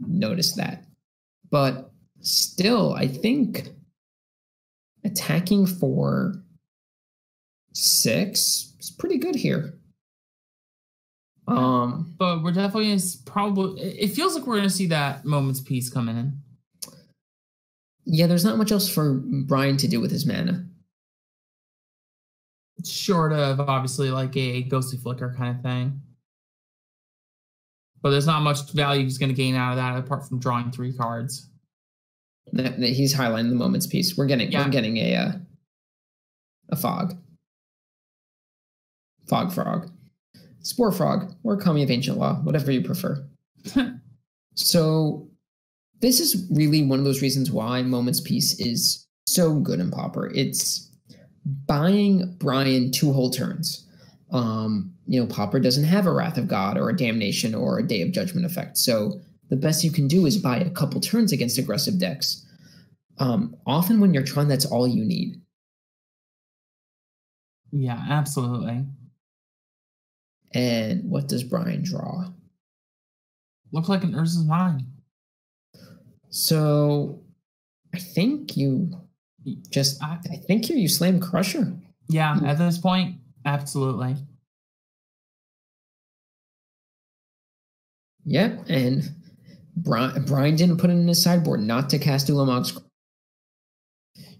noticed that. But still, I think attacking for six is pretty good here. Um But we're definitely gonna probably. It feels like we're gonna see that Moment's Peace coming in. Yeah, there's not much else for Brian to do with his mana. Short of obviously like a ghostly flicker kind of thing. But there's not much value he's going to gain out of that apart from drawing three cards. That, that he's highlighting the Moment's Peace. We're getting Yeah. we're getting a uh, a fog, fog frog, spore frog, or kami of ancient law, whatever you prefer. so this is really one of those reasons why Moment's Peace is so good in Pauper. It's buying Brian two whole turns. Um, you know, Pauper doesn't have a Wrath of God or a Damnation or a Day of Judgment effect. So the best you can do is buy a couple turns against aggressive decks. Um, often when you're trying, that's all you need. yeah, absolutely. And what does Brian draw? Look like an Urza's Mine. So I think you just I- I think here you slam Crusher. Yeah, at this point, absolutely. Yep, and Brian, Brian didn't put it in his sideboard not to cast Ulamog's.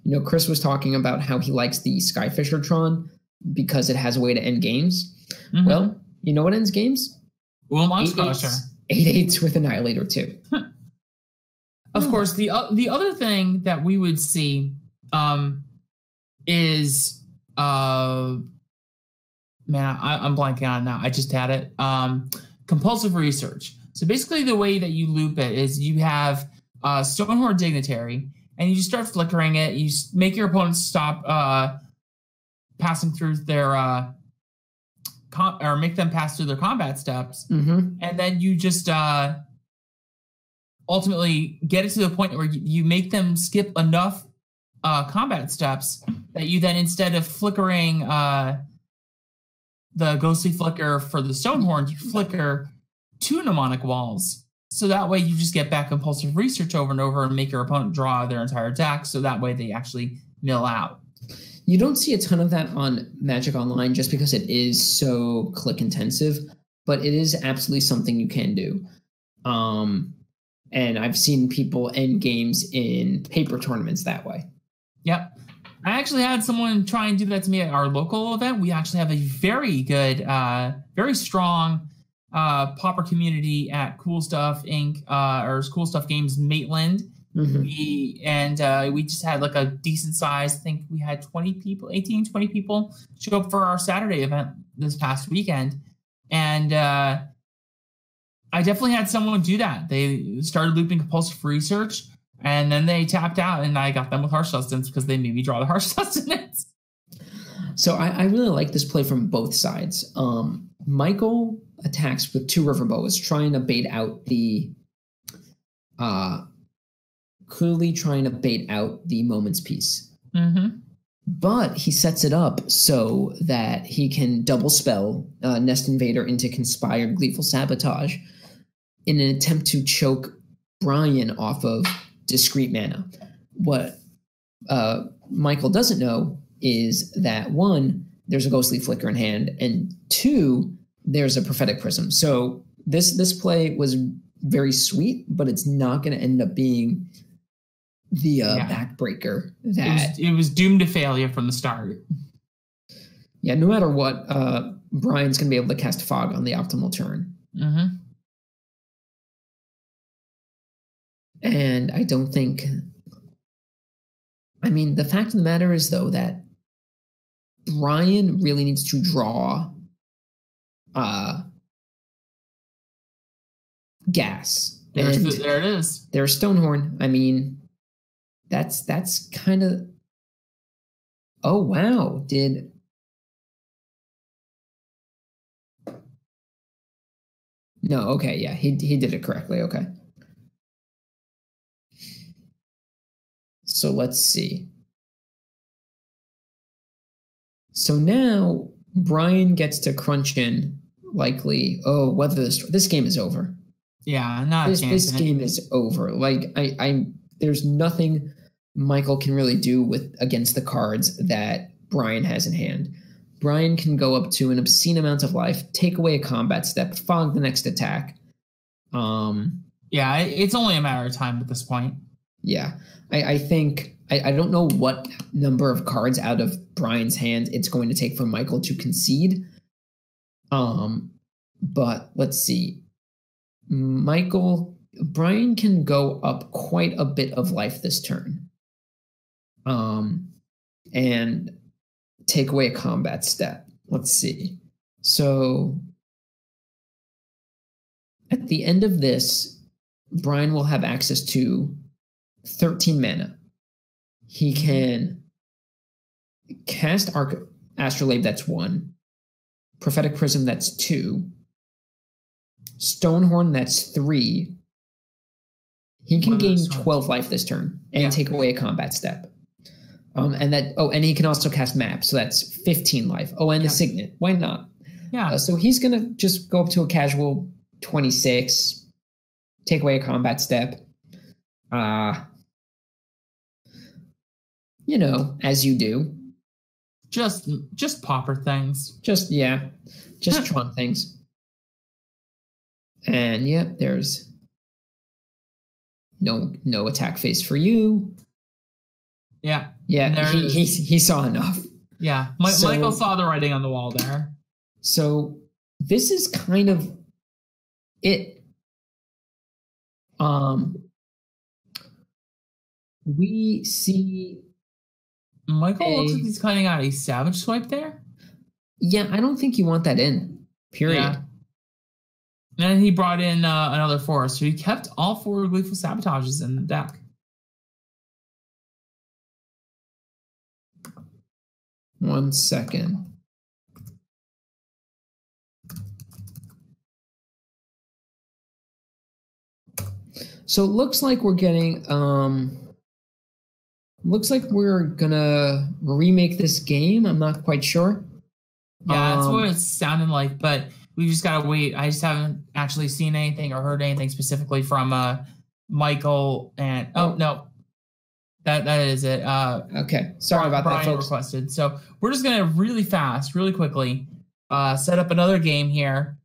You know, Chris was talking about how he likes the Skyfisher Tron because it has a way to end games. Mhm. Well, you know what ends games? Ulamog's Eight eights, eight eights with Annihilator too. Of course, the uh, the other thing that we would see um, is uh, man, I, I'm blanking on now. I just had it. Um, compulsive research. So basically, the way that you loop it is you have uh, Stonehorn Dignitary, and you start flickering it. You make your opponents stop uh, passing through their uh, com- or make them pass through their combat steps Mm-hmm. and then you just uh ultimately get it to the point where you, you make them skip enough uh combat steps that you then instead of flickering uh the ghostly flicker for the stonehorn you flicker two mnemonic walls so that way you just get back impulsive research over and over and make your opponent draw their entire deck so that way they actually mill out You don't see a ton of that on Magic Online just because it is so click intensive, but it is absolutely something you can do. Um, and I've seen people end games in paper tournaments that way. Yep. I actually had someone try and do that to me at our local event. We actually have a very good, uh, very strong uh, Pauper community at Cool Stuff Inc. Uh, or Cool Stuff Games Maitland. Mhm. We and uh, we just had like a decent size. I think we had 20 people, 18, 20 people show up for our Saturday event this past weekend. And uh, I definitely had someone do that. They started looping compulsive research and then they tapped out, and I got them with harsh sustenance because they made me draw the harsh sustenance. So I, I really like this play from both sides. Um, Michael attacks with two river boas, trying to bait out the, uh, clearly trying to bait out the Moment's Peace. Mm-hmm. But he sets it up so that he can double spell uh, Nest Invader into Conspired Gleeful Sabotage in an attempt to choke Brian off of discrete mana. What uh, Michael doesn't know is that one, there's a ghostly flicker in hand, and two, there's a prophetic prism. So this this play was very sweet, but it's not going to end up being the uh, Yeah. backbreaker It that was, it was doomed to failure from the start. yeah. No matter what, uh, Brian's going to be able to cast fog on the optimal turn, Mm-hmm. And I don't think. I mean, the fact of the matter is though that Brian really needs to draw uh gas. There's the, there it is. there's Stonehorn. I mean, that's that's kind of Oh wow, did No, okay, yeah, he he did it correctly. Okay. So let's see. So now Brian gets to crunch in likely, oh, whether this this game is over. Yeah, not This a chance. this game is over. Like I I there's nothing Michael can really do with against the cards that Brian has in hand. Brian can go up to an obscene amount of life, take away a combat step, fog the next attack. Um Yeah, it's only a matter of time at this point. Yeah, I, I think I, I don't know what number of cards out of Brian's hand it's going to take for Michael to concede. Um, but let's see. Michael Brian can go up quite a bit of life this turn. Um, and take away a combat step. Let's see. So at the end of this, Brian will have access to 13 mana. He can cast Arcum's Astrolabe, that's one. Prophetic Prism, that's two. Stonehorn, that's three. He can gain 12 life this turn and Yeah. take away a combat step. Um, and that oh, and he can also cast map, so that's 15 life. Oh, and Yeah. the signet. Why not? Yeah. Uh, so he's gonna just go up to a casual 26, take away a combat step. Uh you know, as you do. just just Pauper things. Just yeah, just Tron things. And yeah, there's no no attack phase for you. Yeah. Yeah, he, he he saw enough. Yeah. Mi- So- Michael saw the writing on the wall there. So this is kind of it. Um, we see. Michael looks like he's cutting out a savage swipe there. Yeah, I don't think you want that in. Period. Yeah. And then he brought in uh, another four, so he kept all four gleeful sabotages in the deck. One second. So it looks like we're getting um looks like we're gonna remake this game. I'm not quite sure. Yeah, that's Um, what it's sounding like, but we just gotta wait. I just haven't actually seen anything or heard anything specifically from uh Michael and oh Oh. no. That that is it. Uh Okay. Sorry about Brian that, folks. requested. So we're just gonna really fast, really quickly, uh, set up another game here.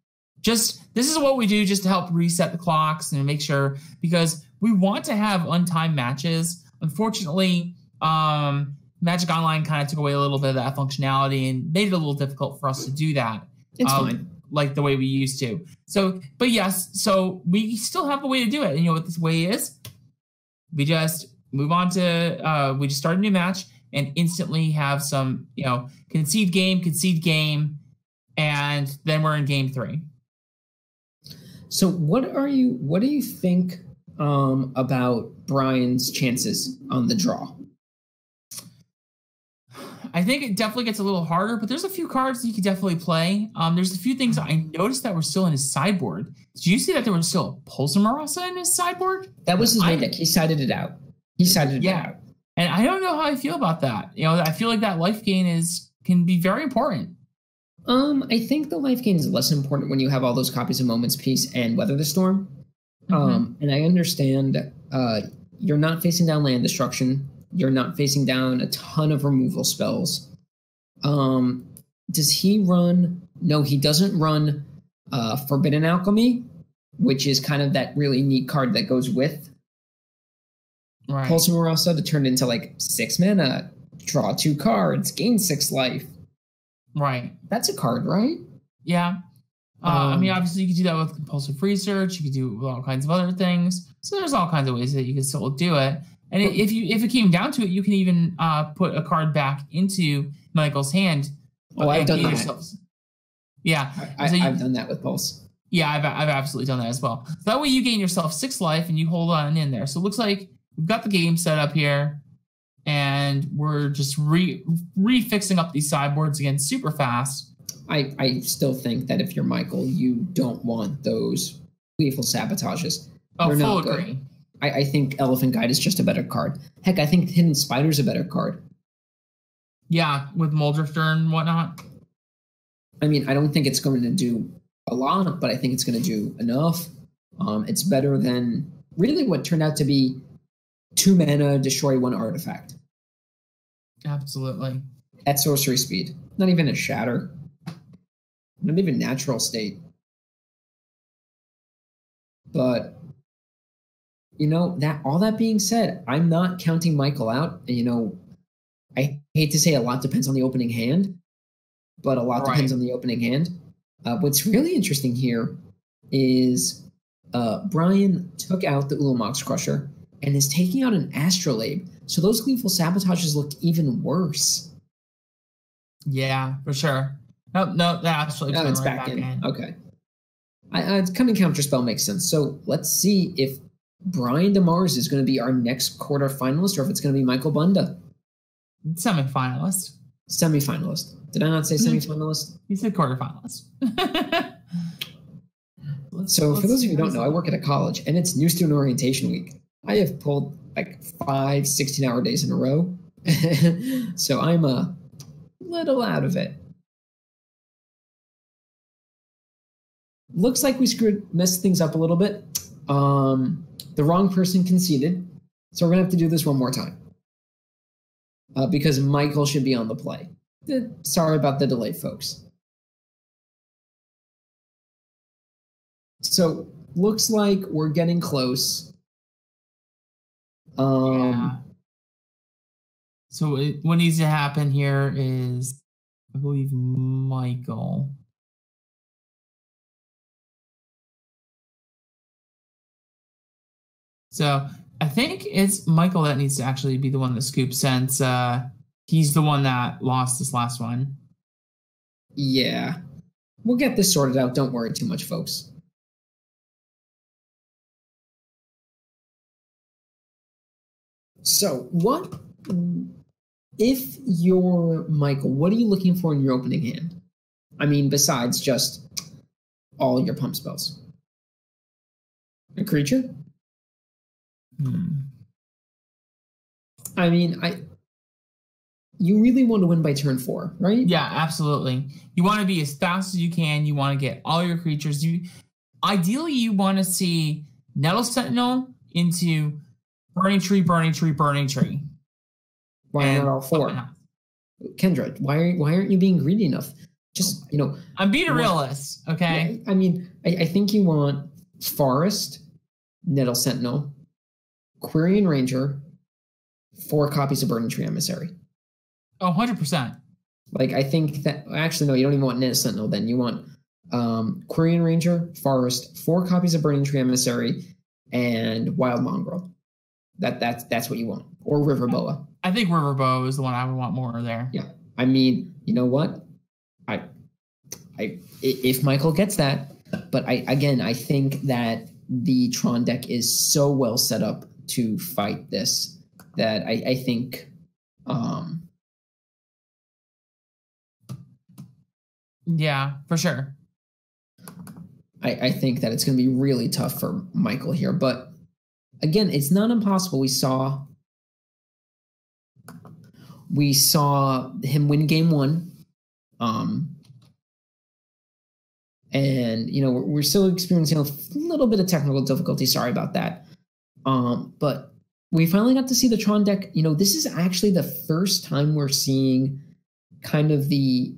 Just this is what we do just to help reset the clocks and make sure because we want to have untimed matches. Unfortunately, um, Magic Online kind of took away a little bit of that functionality and made it a little difficult for us to do that It's um, fine. like the way we used to. So, but yes, so we still have a way to do it. And you know what this way is? We just move on to uh we just start a new match and instantly have some, you know, concede game, concede game, and then we're in game three. So what are you what do you think um about Brian's chances on the draw? I think it definitely gets a little harder, but there's a few cards that you could definitely play. Um, there's a few things I noticed that were still in his sideboard. Did you see that there was still a Pulse of Murasa in his sideboard? That was his I- main deck. He sided it out. He sided it Yeah. out. And I don't know how I feel about that. You know, I feel like that life gain is can be very important. Um, I think the life gain is less important when you have all those copies of Moment's Peace and Weather the Storm. Um, and I understand uh, you're not facing down land destruction. You're not facing down a ton of removal spells. Um, does he run? No, he doesn't run uh, Forbidden Alchemy, which is kind of that really neat card that goes with right. Pulse Murasa to turn into like six mana, draw two cards, gain six life. Right. That's a card, right? Yeah. Uh, I mean, Um, obviously, you could do that with compulsive research. You could do it with all kinds of other things. So there's all kinds of ways that you can still do it. And i- if you if it came down to it, you can even uh, put a card back into Michael's hand. Oh, I've done that. Yeah. I, So you- I've done that with Pulse. Yeah, I've, I've absolutely done that as well. So that way you gain yourself six life and you hold on in there. So it looks like we've got the game set up here and we're just re refixing up these sideboards again super fast. I, I still think that if you're Michael, you don't want those gleeful sabotages. Oh, They're full agree. I, I think Elephant Guide is just a better card. Heck, I think Hidden Spider's a better card. Yeah, with Mulldrifter and whatnot. I mean, I don't think it's going to do a lot, but I think it's going to do enough. Um, it's better than really what turned out to be two mana, destroy one artifact Absolutely. at sorcery speed. Not even a shatter. Not even natural state. But you know that all that being said, I'm not counting Michael out. And you know, I hate to say a lot depends on the opening hand, but a lot Right. depends on the opening hand. Uh, what's really interesting here is uh, Brian took out the Ulamog's Crusher and is taking out an Astrolabe. So those gleeful sabotages look even worse. Yeah, for sure. No, no, that absolutely. Oh, it's back, in. Okay. I, I, coming counterspell makes sense. So let's see if Brian DeMars is going to be our next quarter finalist or if it's going to be Michael Bonde, Semi-finalist. semifinalist. Did I not say Mhm. semifinalist? You said quarterfinalist. Let's- So, for let's those of you who don't know, I work at a college and it's new student orientation week. I have pulled like five 16 hour days in a row. so I'm a little out of it. Looks like we screwed, messed things up a little bit. Um, the wrong person conceded. So we're to have to do this one more time. Uh, because Michael should be on the play. Sorry about the delay, folks. So looks like we're getting close. Um, Yeah. So it, what needs to happen here is, I believe, Michael. So I think it's Michael that needs to actually be the one that scoops since uh, he's the one that lost this last one. yeah. We'll get this sorted out. Don't worry too much, folks. So, what if you're Michael? What are you looking for in your opening hand? I mean, besides just all your pump spells, a creature. Hmm. I mean, I. You really want to win by turn four, right? Yeah, absolutely. You want to be as fast as you can. You want to get all your creatures. You ideally you want to see Nettle Sentinel into Burning Tree, Burning Tree, Burning Tree. Why and not all four? Kendra, why are why aren't you being greedy enough? Just you know, I'm being a realist, okay? I, I mean, I, I think you want Forest, Nettle Sentinel, Quirion Ranger, four copies of Burning Tree Emissary. Oh, 100%. Like I think that actually no, you don't even want Nettle Sentinel. Then you want um, Quirion Ranger, Forest, four copies of Burning Tree Emissary, and Wild Mongrel. That that's that's what you want, or River Boa. I think River Boa is the one I would want more there. Yeah. I mean, you know what? I, i- if Michael gets that, but I again, I think that the Tron deck is so well set up to fight this that I, I think, um, Yeah, for sure. I, I think that it's going to be really tough for Michael here. But again, it's not impossible. We saw, we saw him win game one. Um, and you know we're, we're still experiencing a little bit of technical difficulty. Sorry about that. Um, but we finally got to see the Tron deck. You know, this is actually the first time we're seeing kind of the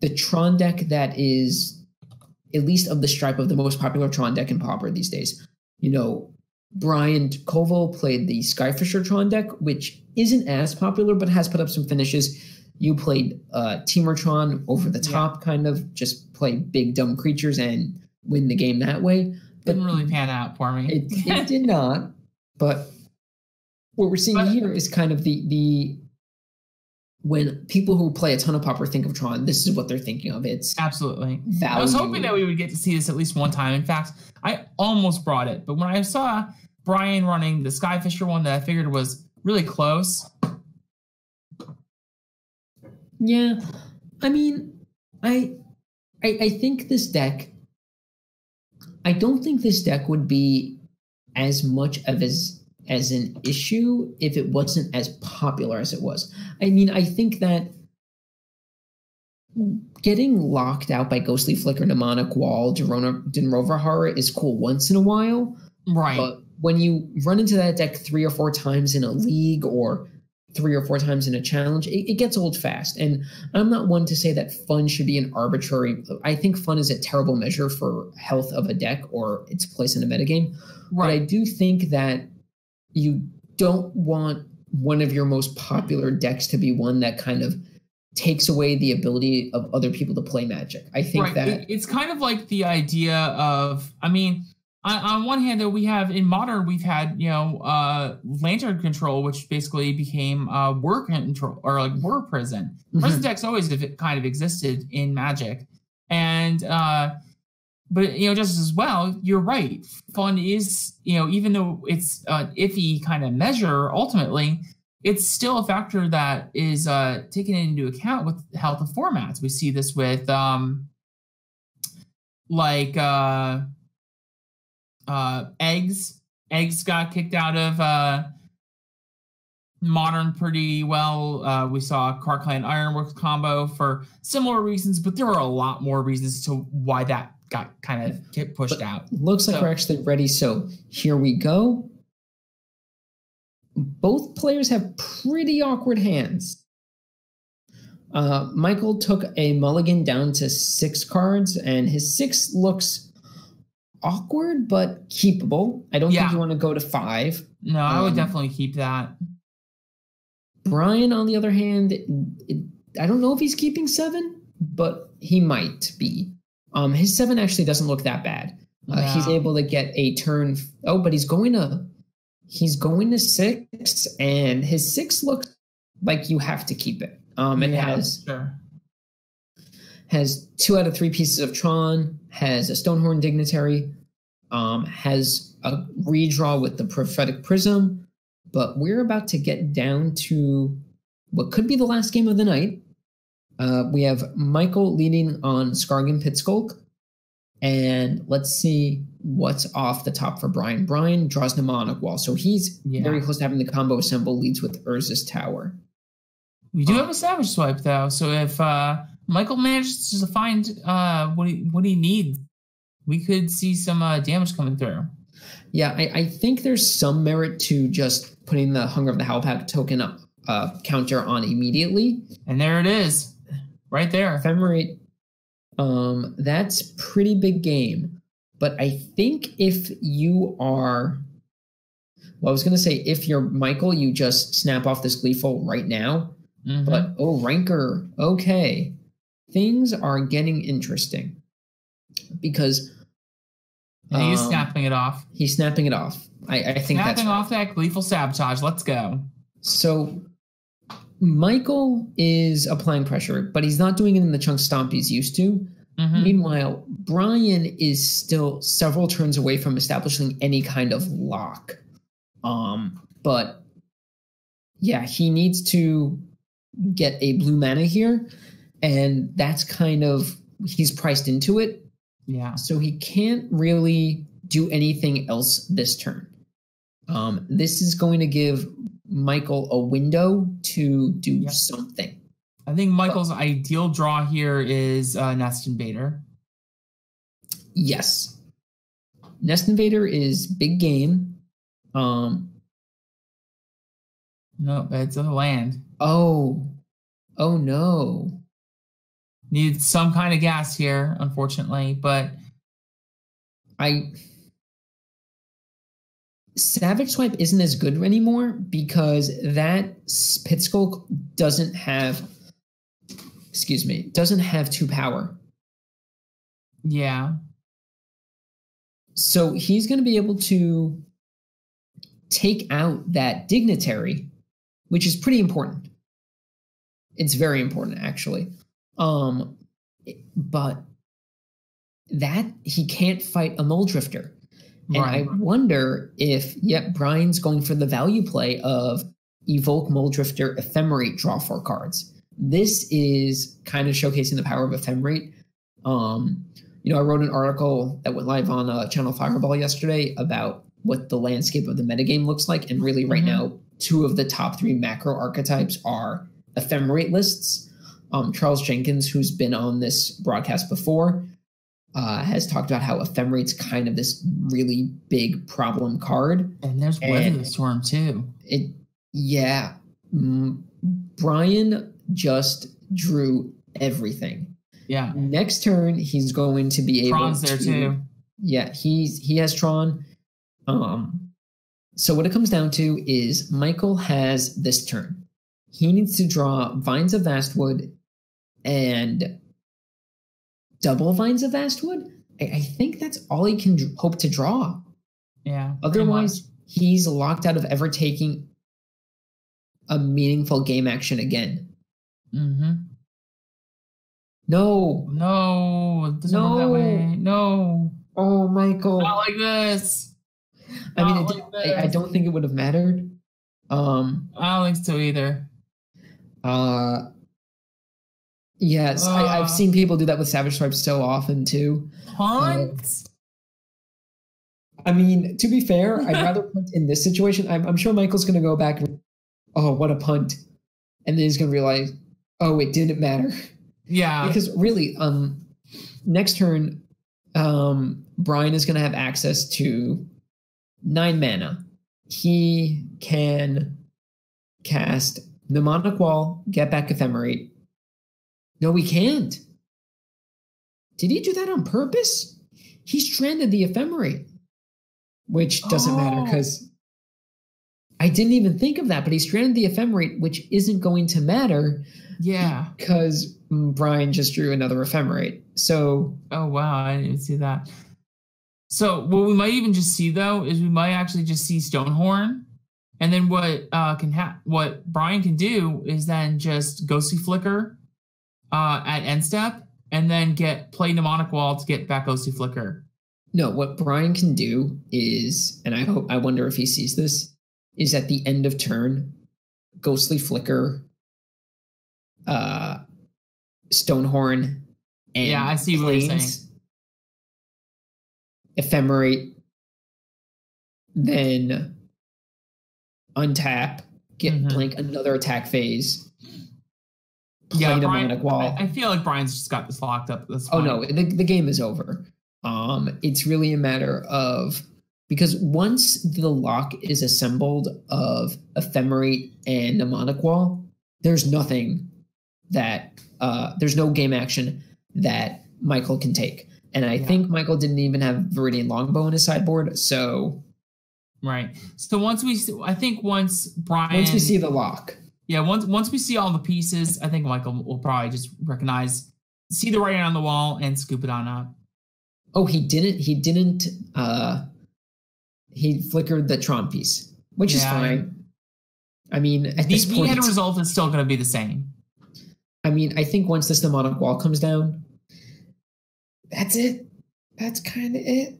the Tron deck that is at least of the stripe of the most popular Tron deck in Pauper these days. You know, Brian Koval played the Skyfisher Tron deck, which isn't as popular but has put up some finishes. You played uh, Teamertron over the top, kind of just play big dumb creatures and win the game that way. Didn't really pan out for me. it, it did not. But what we're seeing But- here is kind of the the when people who play a ton of Pauper think of Tron, this is what they're thinking of. It's Absolutely. value. I was hoping that we would get to see this at least one time. In fact, I almost brought it, but when I saw Brian running the Skyfisher one that I figured was really close, Yeah, I mean, I, I, I think this deck. I don't think this deck would be as much of as as an issue if it wasn't as popular as it was. I mean, I think that getting locked out by Ghostly Flicker, Mnemonic Wall, Derona, Dinrova Horror is cool once in a while. right? But when you run into that deck three or four times in a league or three or four times in a challenge, it, it, gets old fast. And I'm not one to say that fun should be an arbitrary. I think fun is a terrible measure for health of a deck or its place in a metagame. Right. But I do think that you don't want one of your most popular decks to be one that kind of takes away the ability of other people to play magic. I think right. that it, it's kind of like the idea of, I mean, on, on one hand, though, we have in modern, we've had you know uh, lantern control, which basically became uh, Whir control or like Whir prison. Mm-hmm. Prison decks always kind of existed in Magic, and uh, but you know just as well, you're right. Fun is you know even though it's an iffy kind of measure, ultimately it's still a factor that is uh, taken into account with health of formats. We see this with um, like. Uh, uh, eggs. Eggs got kicked out of uh, modern pretty well. Uh, we saw Clan Ironworks combo for similar reasons, but there were a lot more reasons to why that got kind of get pushed but out. Looks so, like we're actually ready. So here we go. Both players have pretty awkward hands. Uh, Michael took a mulligan down to six cards, and his six looks awkward but keepable. I don't yeah. think you want to go to five. No, I would um, definitely keep that. Brian, on the other hand, it, it, I don't know if he's keeping seven, but he might be. Um, his seven actually doesn't look that bad. Uh, yeah. He's able to get a turn. Oh, but he's going to he's going to six, and his six looks like you have to keep it. Um, it yeah, has sure. Has two out of three pieces of Tron, has a Stonehorn Dignitary, um, has a redraw with the Prophetic Prism, but we're about to get down to what could be the last game of the night. Uh, we have Michael leading on Skarrgan Pit-Skulk, and let's see what's off the top for Brian. Brian draws Mnemonic Wall, so he's yeah. very close to having the combo symbol leads with Urza's Tower. We do have a Savage Swipe though, so if uh, Michael manages to find uh, what he what he needs. We could see some uh, damage coming through. Yeah, I, I, think there's some merit to just putting the Hunger of the Howlpack token up, uh, counter on immediately. And there it is, right there. Ephemerate. Um, that's pretty big game. But I think if you are, well, I was going to say if you're Michael, you just snap off this Gleeful right now. Mm-hmm. But oh, Rancor, okay things are getting interesting because and he's um, snapping it off. He's snapping it off. I, I think snapping off that gleeful sabotage. Let's go. So Michael is applying pressure, but he's not doing it in the chunk stomp he's used to. Mm-hmm. Meanwhile, Brian is still several turns away from establishing any kind of lock. Um, but yeah, he needs to get a blue mana here and that's kind of he's priced into it. Yeah. So he can't really do anything else this turn. Um, this is going to give Michael a window to do yep. something. I think Michael's but, ideal draw here is uh, Nest Invader. Yes. Nest Invader is big game. Um, no, it's a land. Oh, oh no need some kind of gas here, unfortunately. But I Savage Swipe isn't as good anymore because that Pit-Skulk doesn't have excuse me, doesn't have two power. Yeah. So he's going to be able to take out that dignitary, which is pretty important. It's very important, actually. Um, but that he can't fight a Mulldrifter. And right. I wonder if, yep, Brian's going for the value play of evoke Mulldrifter ephemerate, draw four cards. This is kind of showcasing the power of ephemerate. Um, you know, I wrote an article that went live on uh, Channel Fireball yesterday about what the landscape of the metagame looks like. And really, right mm-hmm. now, two of the top three macro archetypes are ephemerate lists um, Charles Jenkins, who's been on this broadcast before, uh, has talked about how Ephemerate's kind of this really big problem card. And there's Weather the Storm too. It, yeah, mm, Brian just drew everything. Yeah. Next turn, he's going to be able Tron's there to. too. Yeah, he's he has Tron. Um, so what it comes down to is Michael has this turn. He needs to draw Vines of Vastwood and double Vines of Vastwood. I, I think that's all he can hope to draw. Yeah. Otherwise, he's locked out of ever taking a meaningful game action again. Mm-hmm. No. No, it that No. way. No. Oh, Michael. Not like this. I mean, it like did, I, I don't think it would have mattered. Um, I don't think so either. Uh, yes, I, Uh. I've seen people do that with Savage Swipes so often too. Punt. I mean, to be fair, I'd rather punt in this situation. I'm, I'm sure Michael's going to go back. and, Oh, what a punt! And then he's going to realize, oh, it didn't matter yeah. because really, um, next turn, um, Brian is going to have access to nine mana. He can cast Mnemonic Wall, get back Ephemerate. No, we can't. Did he do that on purpose? He stranded the Ephemerate, which doesn't matter Oh. because I didn't even think of that, but he stranded the Ephemerate, which isn't going to matter yeah. because Brian just drew another Ephemerate. So, Oh wow, I didn't see that. So what we might even just see though is we might actually just see Stonehorn, and then what uh, can ha- what Brian can do is then just ghostly flicker uh, at end step, and then get play mnemonic wall to get back ghostly flicker. No, what Brian can do is, and I hope I wonder if he sees this, is at the end of turn, ghostly flicker, uh, Stonehorn, and Yeah, I see what you're saying. Ephemerate, then untap, get Mhm. blank another attack phase. Yeah, Brian. I, I feel like Brian's just got this locked up. That's Oh fine. no, the, the game is over. Um, it's really a matter of because once the lock is assembled of ephemerate and mnemonic wall, there's nothing that uh, there's no game action that Michael can take. And I Yeah. think Michael didn't even have Viridian Longbow in his sideboard. So Right. So once we, I think once Brian, once we see the lock, yeah, once once we see all the pieces, I think Michael will probably just recognize, see the writing on the wall, and scoop it on up. oh, he didn't. He didn't. Uh, he flickered the Tron piece, which is fine. I mean, at The, this the end result is still going to be the same. I mean, I think once this mnemonic wall comes down, that's it. That's kind of it.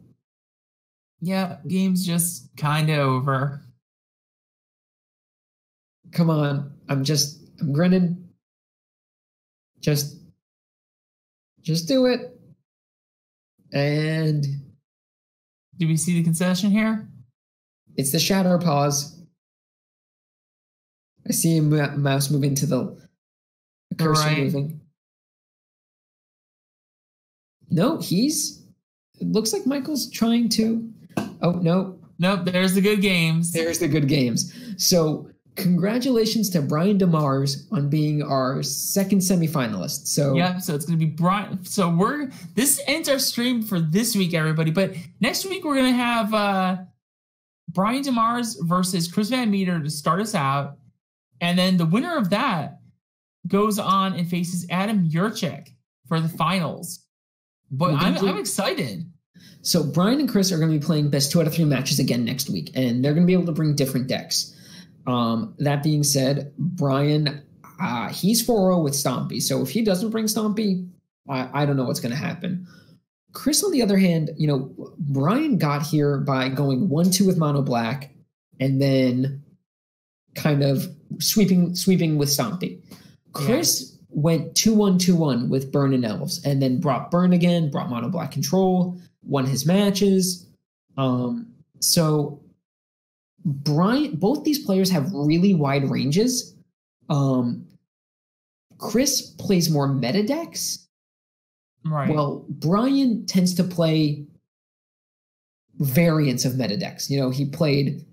Yeah, game's just kind of over. Come on. I'm just, I'm grinning. Just, just do it. And Do we see the concession here? it's the shadow pause. I see a mouse moving to the, the cursor Right. moving. No, he's, it looks like Michael's trying to, oh, no, Nope, there's the good games. There's the good games. So, congratulations to Brian DeMars on being our second semifinalist. So, yeah, so it's gonna be Brian. So we're this ends our stream for this week, everybody. But next week we're gonna have uh Brian DeMars versus Chris Van Meter to start us out, and then the winner of that goes on and faces Adam Yurchik for the finals. But I'm, I'm excited. so Brian and Chris are going to be playing best two out of three matches again next week, and they're going to be able to bring different decks. Um, that being said, Brian, uh, he's 4 0 with Stompy. So, if he doesn't bring Stompy, I, I don't know what's going to happen. Chris, on the other hand, you know, Brian got here by going 1 2 with Mono Black and then kind of sweeping sweeping with Stompy. Chris went 2 1 2 1 with Burn and Elves and then brought Burn again, brought Mono Black Control, won his matches. Um, so Brian, both these players have really wide ranges. Um, Chris plays more meta decks. Right. Well, Brian tends to play variants of meta decks. You know, he played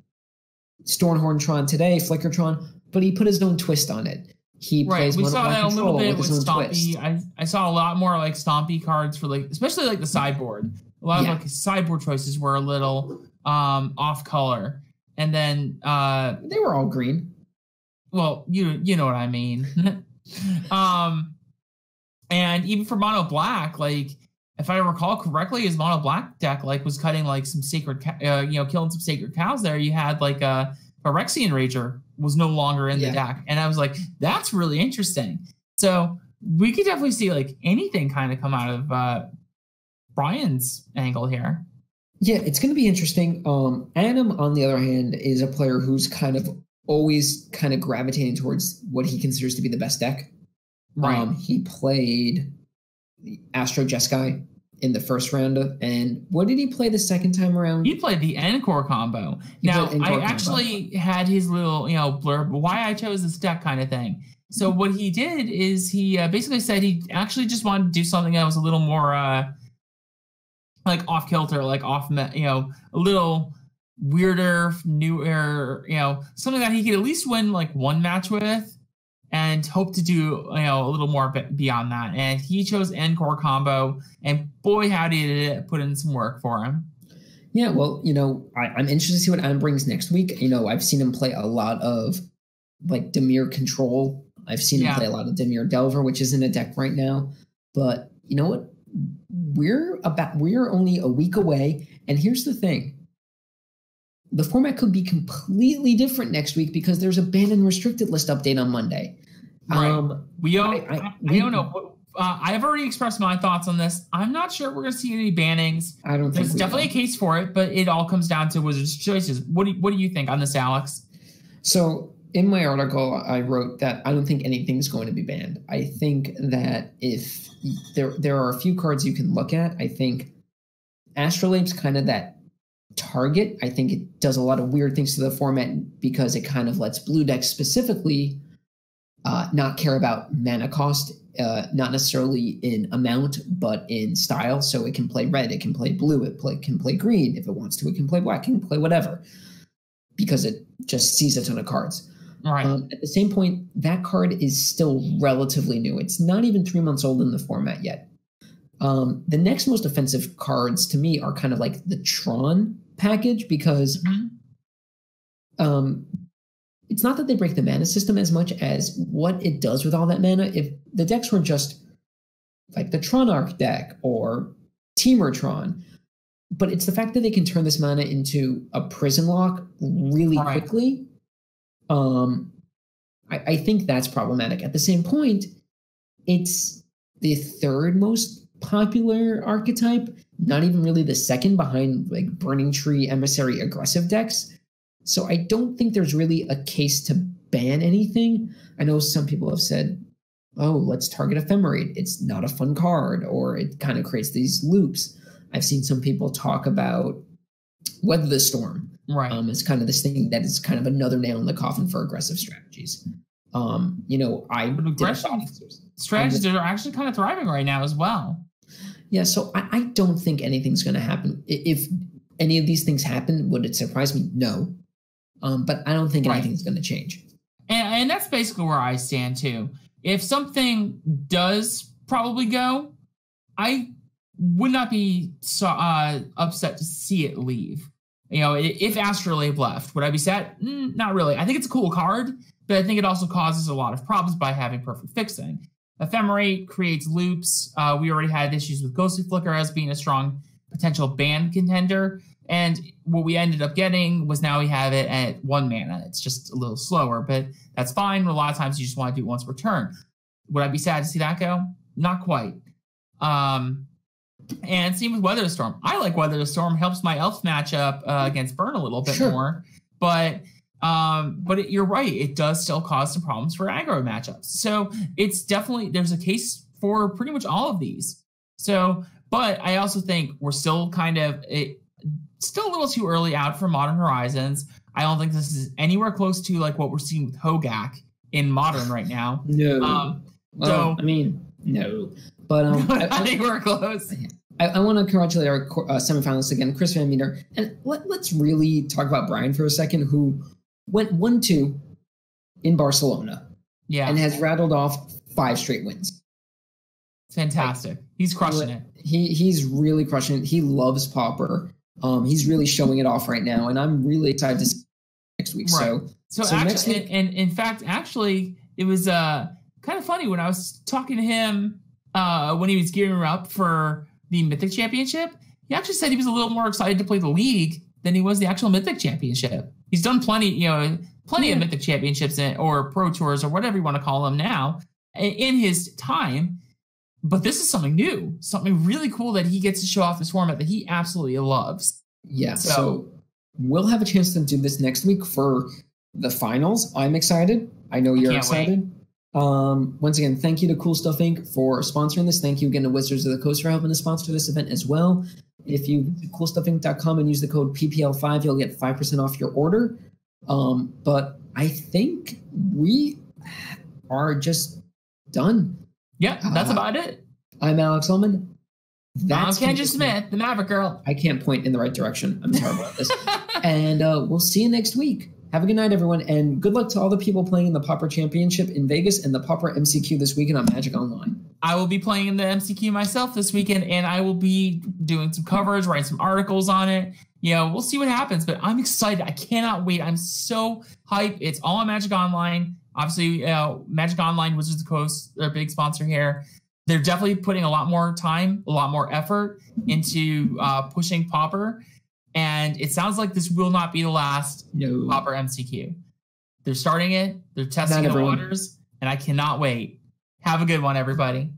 Stonehorn Tron today, Flickertron. but he put his own twist on it. He Right, plays we saw that a little bit with twist. Stompy. I, I saw a lot more like Stompy cards for like, especially like the sideboard. A lot Yeah. of like sideboard choices were a little um off color, and then uh They were all green. well you you know what i mean. Um and even for mono black like if i recall correctly his mono black deck like was cutting like some sacred uh, you know killing some sacred cows there. You had like a Phyrexian rager was no longer in Yeah. the deck. And i was like that's really interesting. So we could definitely see like anything kind of come out of uh brian's angle here Yeah, it's going to be interesting. Um, Adam, on the other hand, is a player who's kind of always kind of gravitating towards what he considers to be the best deck. right Um, he played the Astro Jeskai in the first round, of, and what did he play the second time around? He played the Encore combo. He now, played I combo. actually had his little, you know, blurb why I chose this deck kind of thing. So what he did is he uh, basically said he actually just wanted to do something that was a little more uh, like off kilter, like off, you know, a little weirder, newer, you know, something that he could at least win like one match with, and hope to do, you know, a little more beyond that. And he chose Encore combo, and boy, howdy did it put in some work for him. Yeah, well, you know, I, I'm interested to see what Adam brings next week. You know, I've seen him play a lot of like Dimir Control. I've seen Yeah. him play a lot of Dimir Delver, which is in a deck right now. But you know what? We're about we're only a week away, and here's the thing. The format could be completely different next week because there's a banned and restricted list update on Monday. Right. Um, We don't. I- I, I- we- don't know. Uh, I've already expressed my thoughts on this. I'm not sure we're going to see any bannings. I don't think There's definitely will. a case for it, but it all comes down to Wizards' choices. What do you, What do you think on this, Alex? So in my article, I wrote that I don't think anything's going to be banned. I think that if there there are a few cards you can look at, I think Astrolabe's kind of that target. I think it does a lot of weird things to the format because it kind of lets blue decks specifically uh, not care about mana cost, uh, not necessarily in amount, but in style. So it can play red, it can play blue, it play, can play green. If it wants to, it can play black, it can play whatever because it just sees a ton of cards. Right. Um, at the same point, that card is still relatively new. It's not even three months old in the format yet. Um, the next most offensive cards to me are kind of like the Tron package because Mhm. um, it's not that they break the mana system as much as what it does with all that mana. If the decks were just like the Tron Arc deck or Teamer Tron, but it's the fact that they can turn this mana into a prison lock really Right. quickly. Um, I, I think that's problematic. At the same point, it's the third most popular archetype, not even really the second behind like Burning Tree, Emissary, aggressive decks. So I don't think there's really a case to ban anything. I know some people have said, oh, let's target Ephemerate. It's not a fun card, or it kind of creates these loops. I've seen some people talk about Weather the Storm right. um, is kind of this thing that is kind of another nail in the coffin for aggressive strategies. Um, you know, I But did a Strategies are actually kind of thriving right now as well. yeah, so I, I don't think anything's going to happen. If any of these things happen, would it surprise me? No, um, but I don't think Right. anything's going to change. And, and that's basically where I stand too. If something does probably go, I would not be so, uh, upset to see it leave. You know, if Astrolabe left, would I be sad? Mm, not really. I think it's a cool card, but I think it also causes a lot of problems by having perfect fixing. Ephemerate creates loops. Uh, we already had issues with Ghostly Flicker as being a strong potential ban contender. And what we ended up getting was now we have it at one mana. It's just a little slower, but that's fine. A lot of times you just want to do it once per turn. Would I be sad to see that go? Not quite. Um, and same with Weather Storm. I like Weather Storm. Helps my Elf matchup uh, against Burn a little bit Sure. more. But um, but it, you're right. It does still cause some problems for aggro matchups. So it's definitely there's a case for pretty much all of these. So, but I also think we're still kind of it, still a little too early out for Modern Horizons. I don't think this is anywhere close to like what we're seeing with Hogak in Modern right now. No, Um, well, so- I mean, no, but um, I, I- anywhere close. I, I want to congratulate our uh, semifinalists again, Chris Van Meter, and let, let's really talk about Brian for a second, who went one two in Barcelona Yeah, and has rattled off five straight wins. fantastic. He's crushing it. He he's really crushing it. He loves Pauper. Um, he's really showing it off right now, and I'm really excited to see next week. So So, So next actually, week- and, and in fact, actually, it was uh kind of funny when I was talking to him uh when he was gearing up for the Mythic Championship. He actually said he was a little more excited to play the league than he was the actual Mythic Championship. He's done plenty, you know, plenty of Mythic Championships or Pro Tours or whatever you want to call them now in his time. But this is something new, something really cool that he gets to show off this format that he absolutely loves. yeah, So- so, we'll have a chance to do this next week for the finals. I'm excited. I know you're can't wait. Um, once again, thank you to Cool Stuff Inc. for sponsoring this. Thank you again to Wizards of the Coast for helping to sponsor this event as well. If you visit coolstuffinc.com and use the code PPL5, you'll get 5% off your order. Um, but I think we are just done. Yeah, that's Uh, about it. I'm Alex Ullman. I'm That's Kendra Smith, the Maverick Girl. I can't point in the right direction. I'm terrible at this. and uh, we'll see you next week. Have a good night, everyone, and good luck to all the people playing in the Pauper Championship in Vegas and the Pauper MCQ this weekend on Magic Online. I will be playing in the MCQ myself this weekend, and I will be doing some coverage, writing some articles on it. You know, we'll see what happens, but I'm excited. I cannot wait. I'm so hyped. It's all on Magic Online. Obviously, uh, Magic Online, Wizards of the Coast, they're a big sponsor here. They're definitely putting a lot more time, a lot more effort into uh, pushing Pauper. And it sounds like this will not be the last No. Pauper MCQ. They're starting it, they're testing the waters, and I cannot wait. Have a good one, everybody.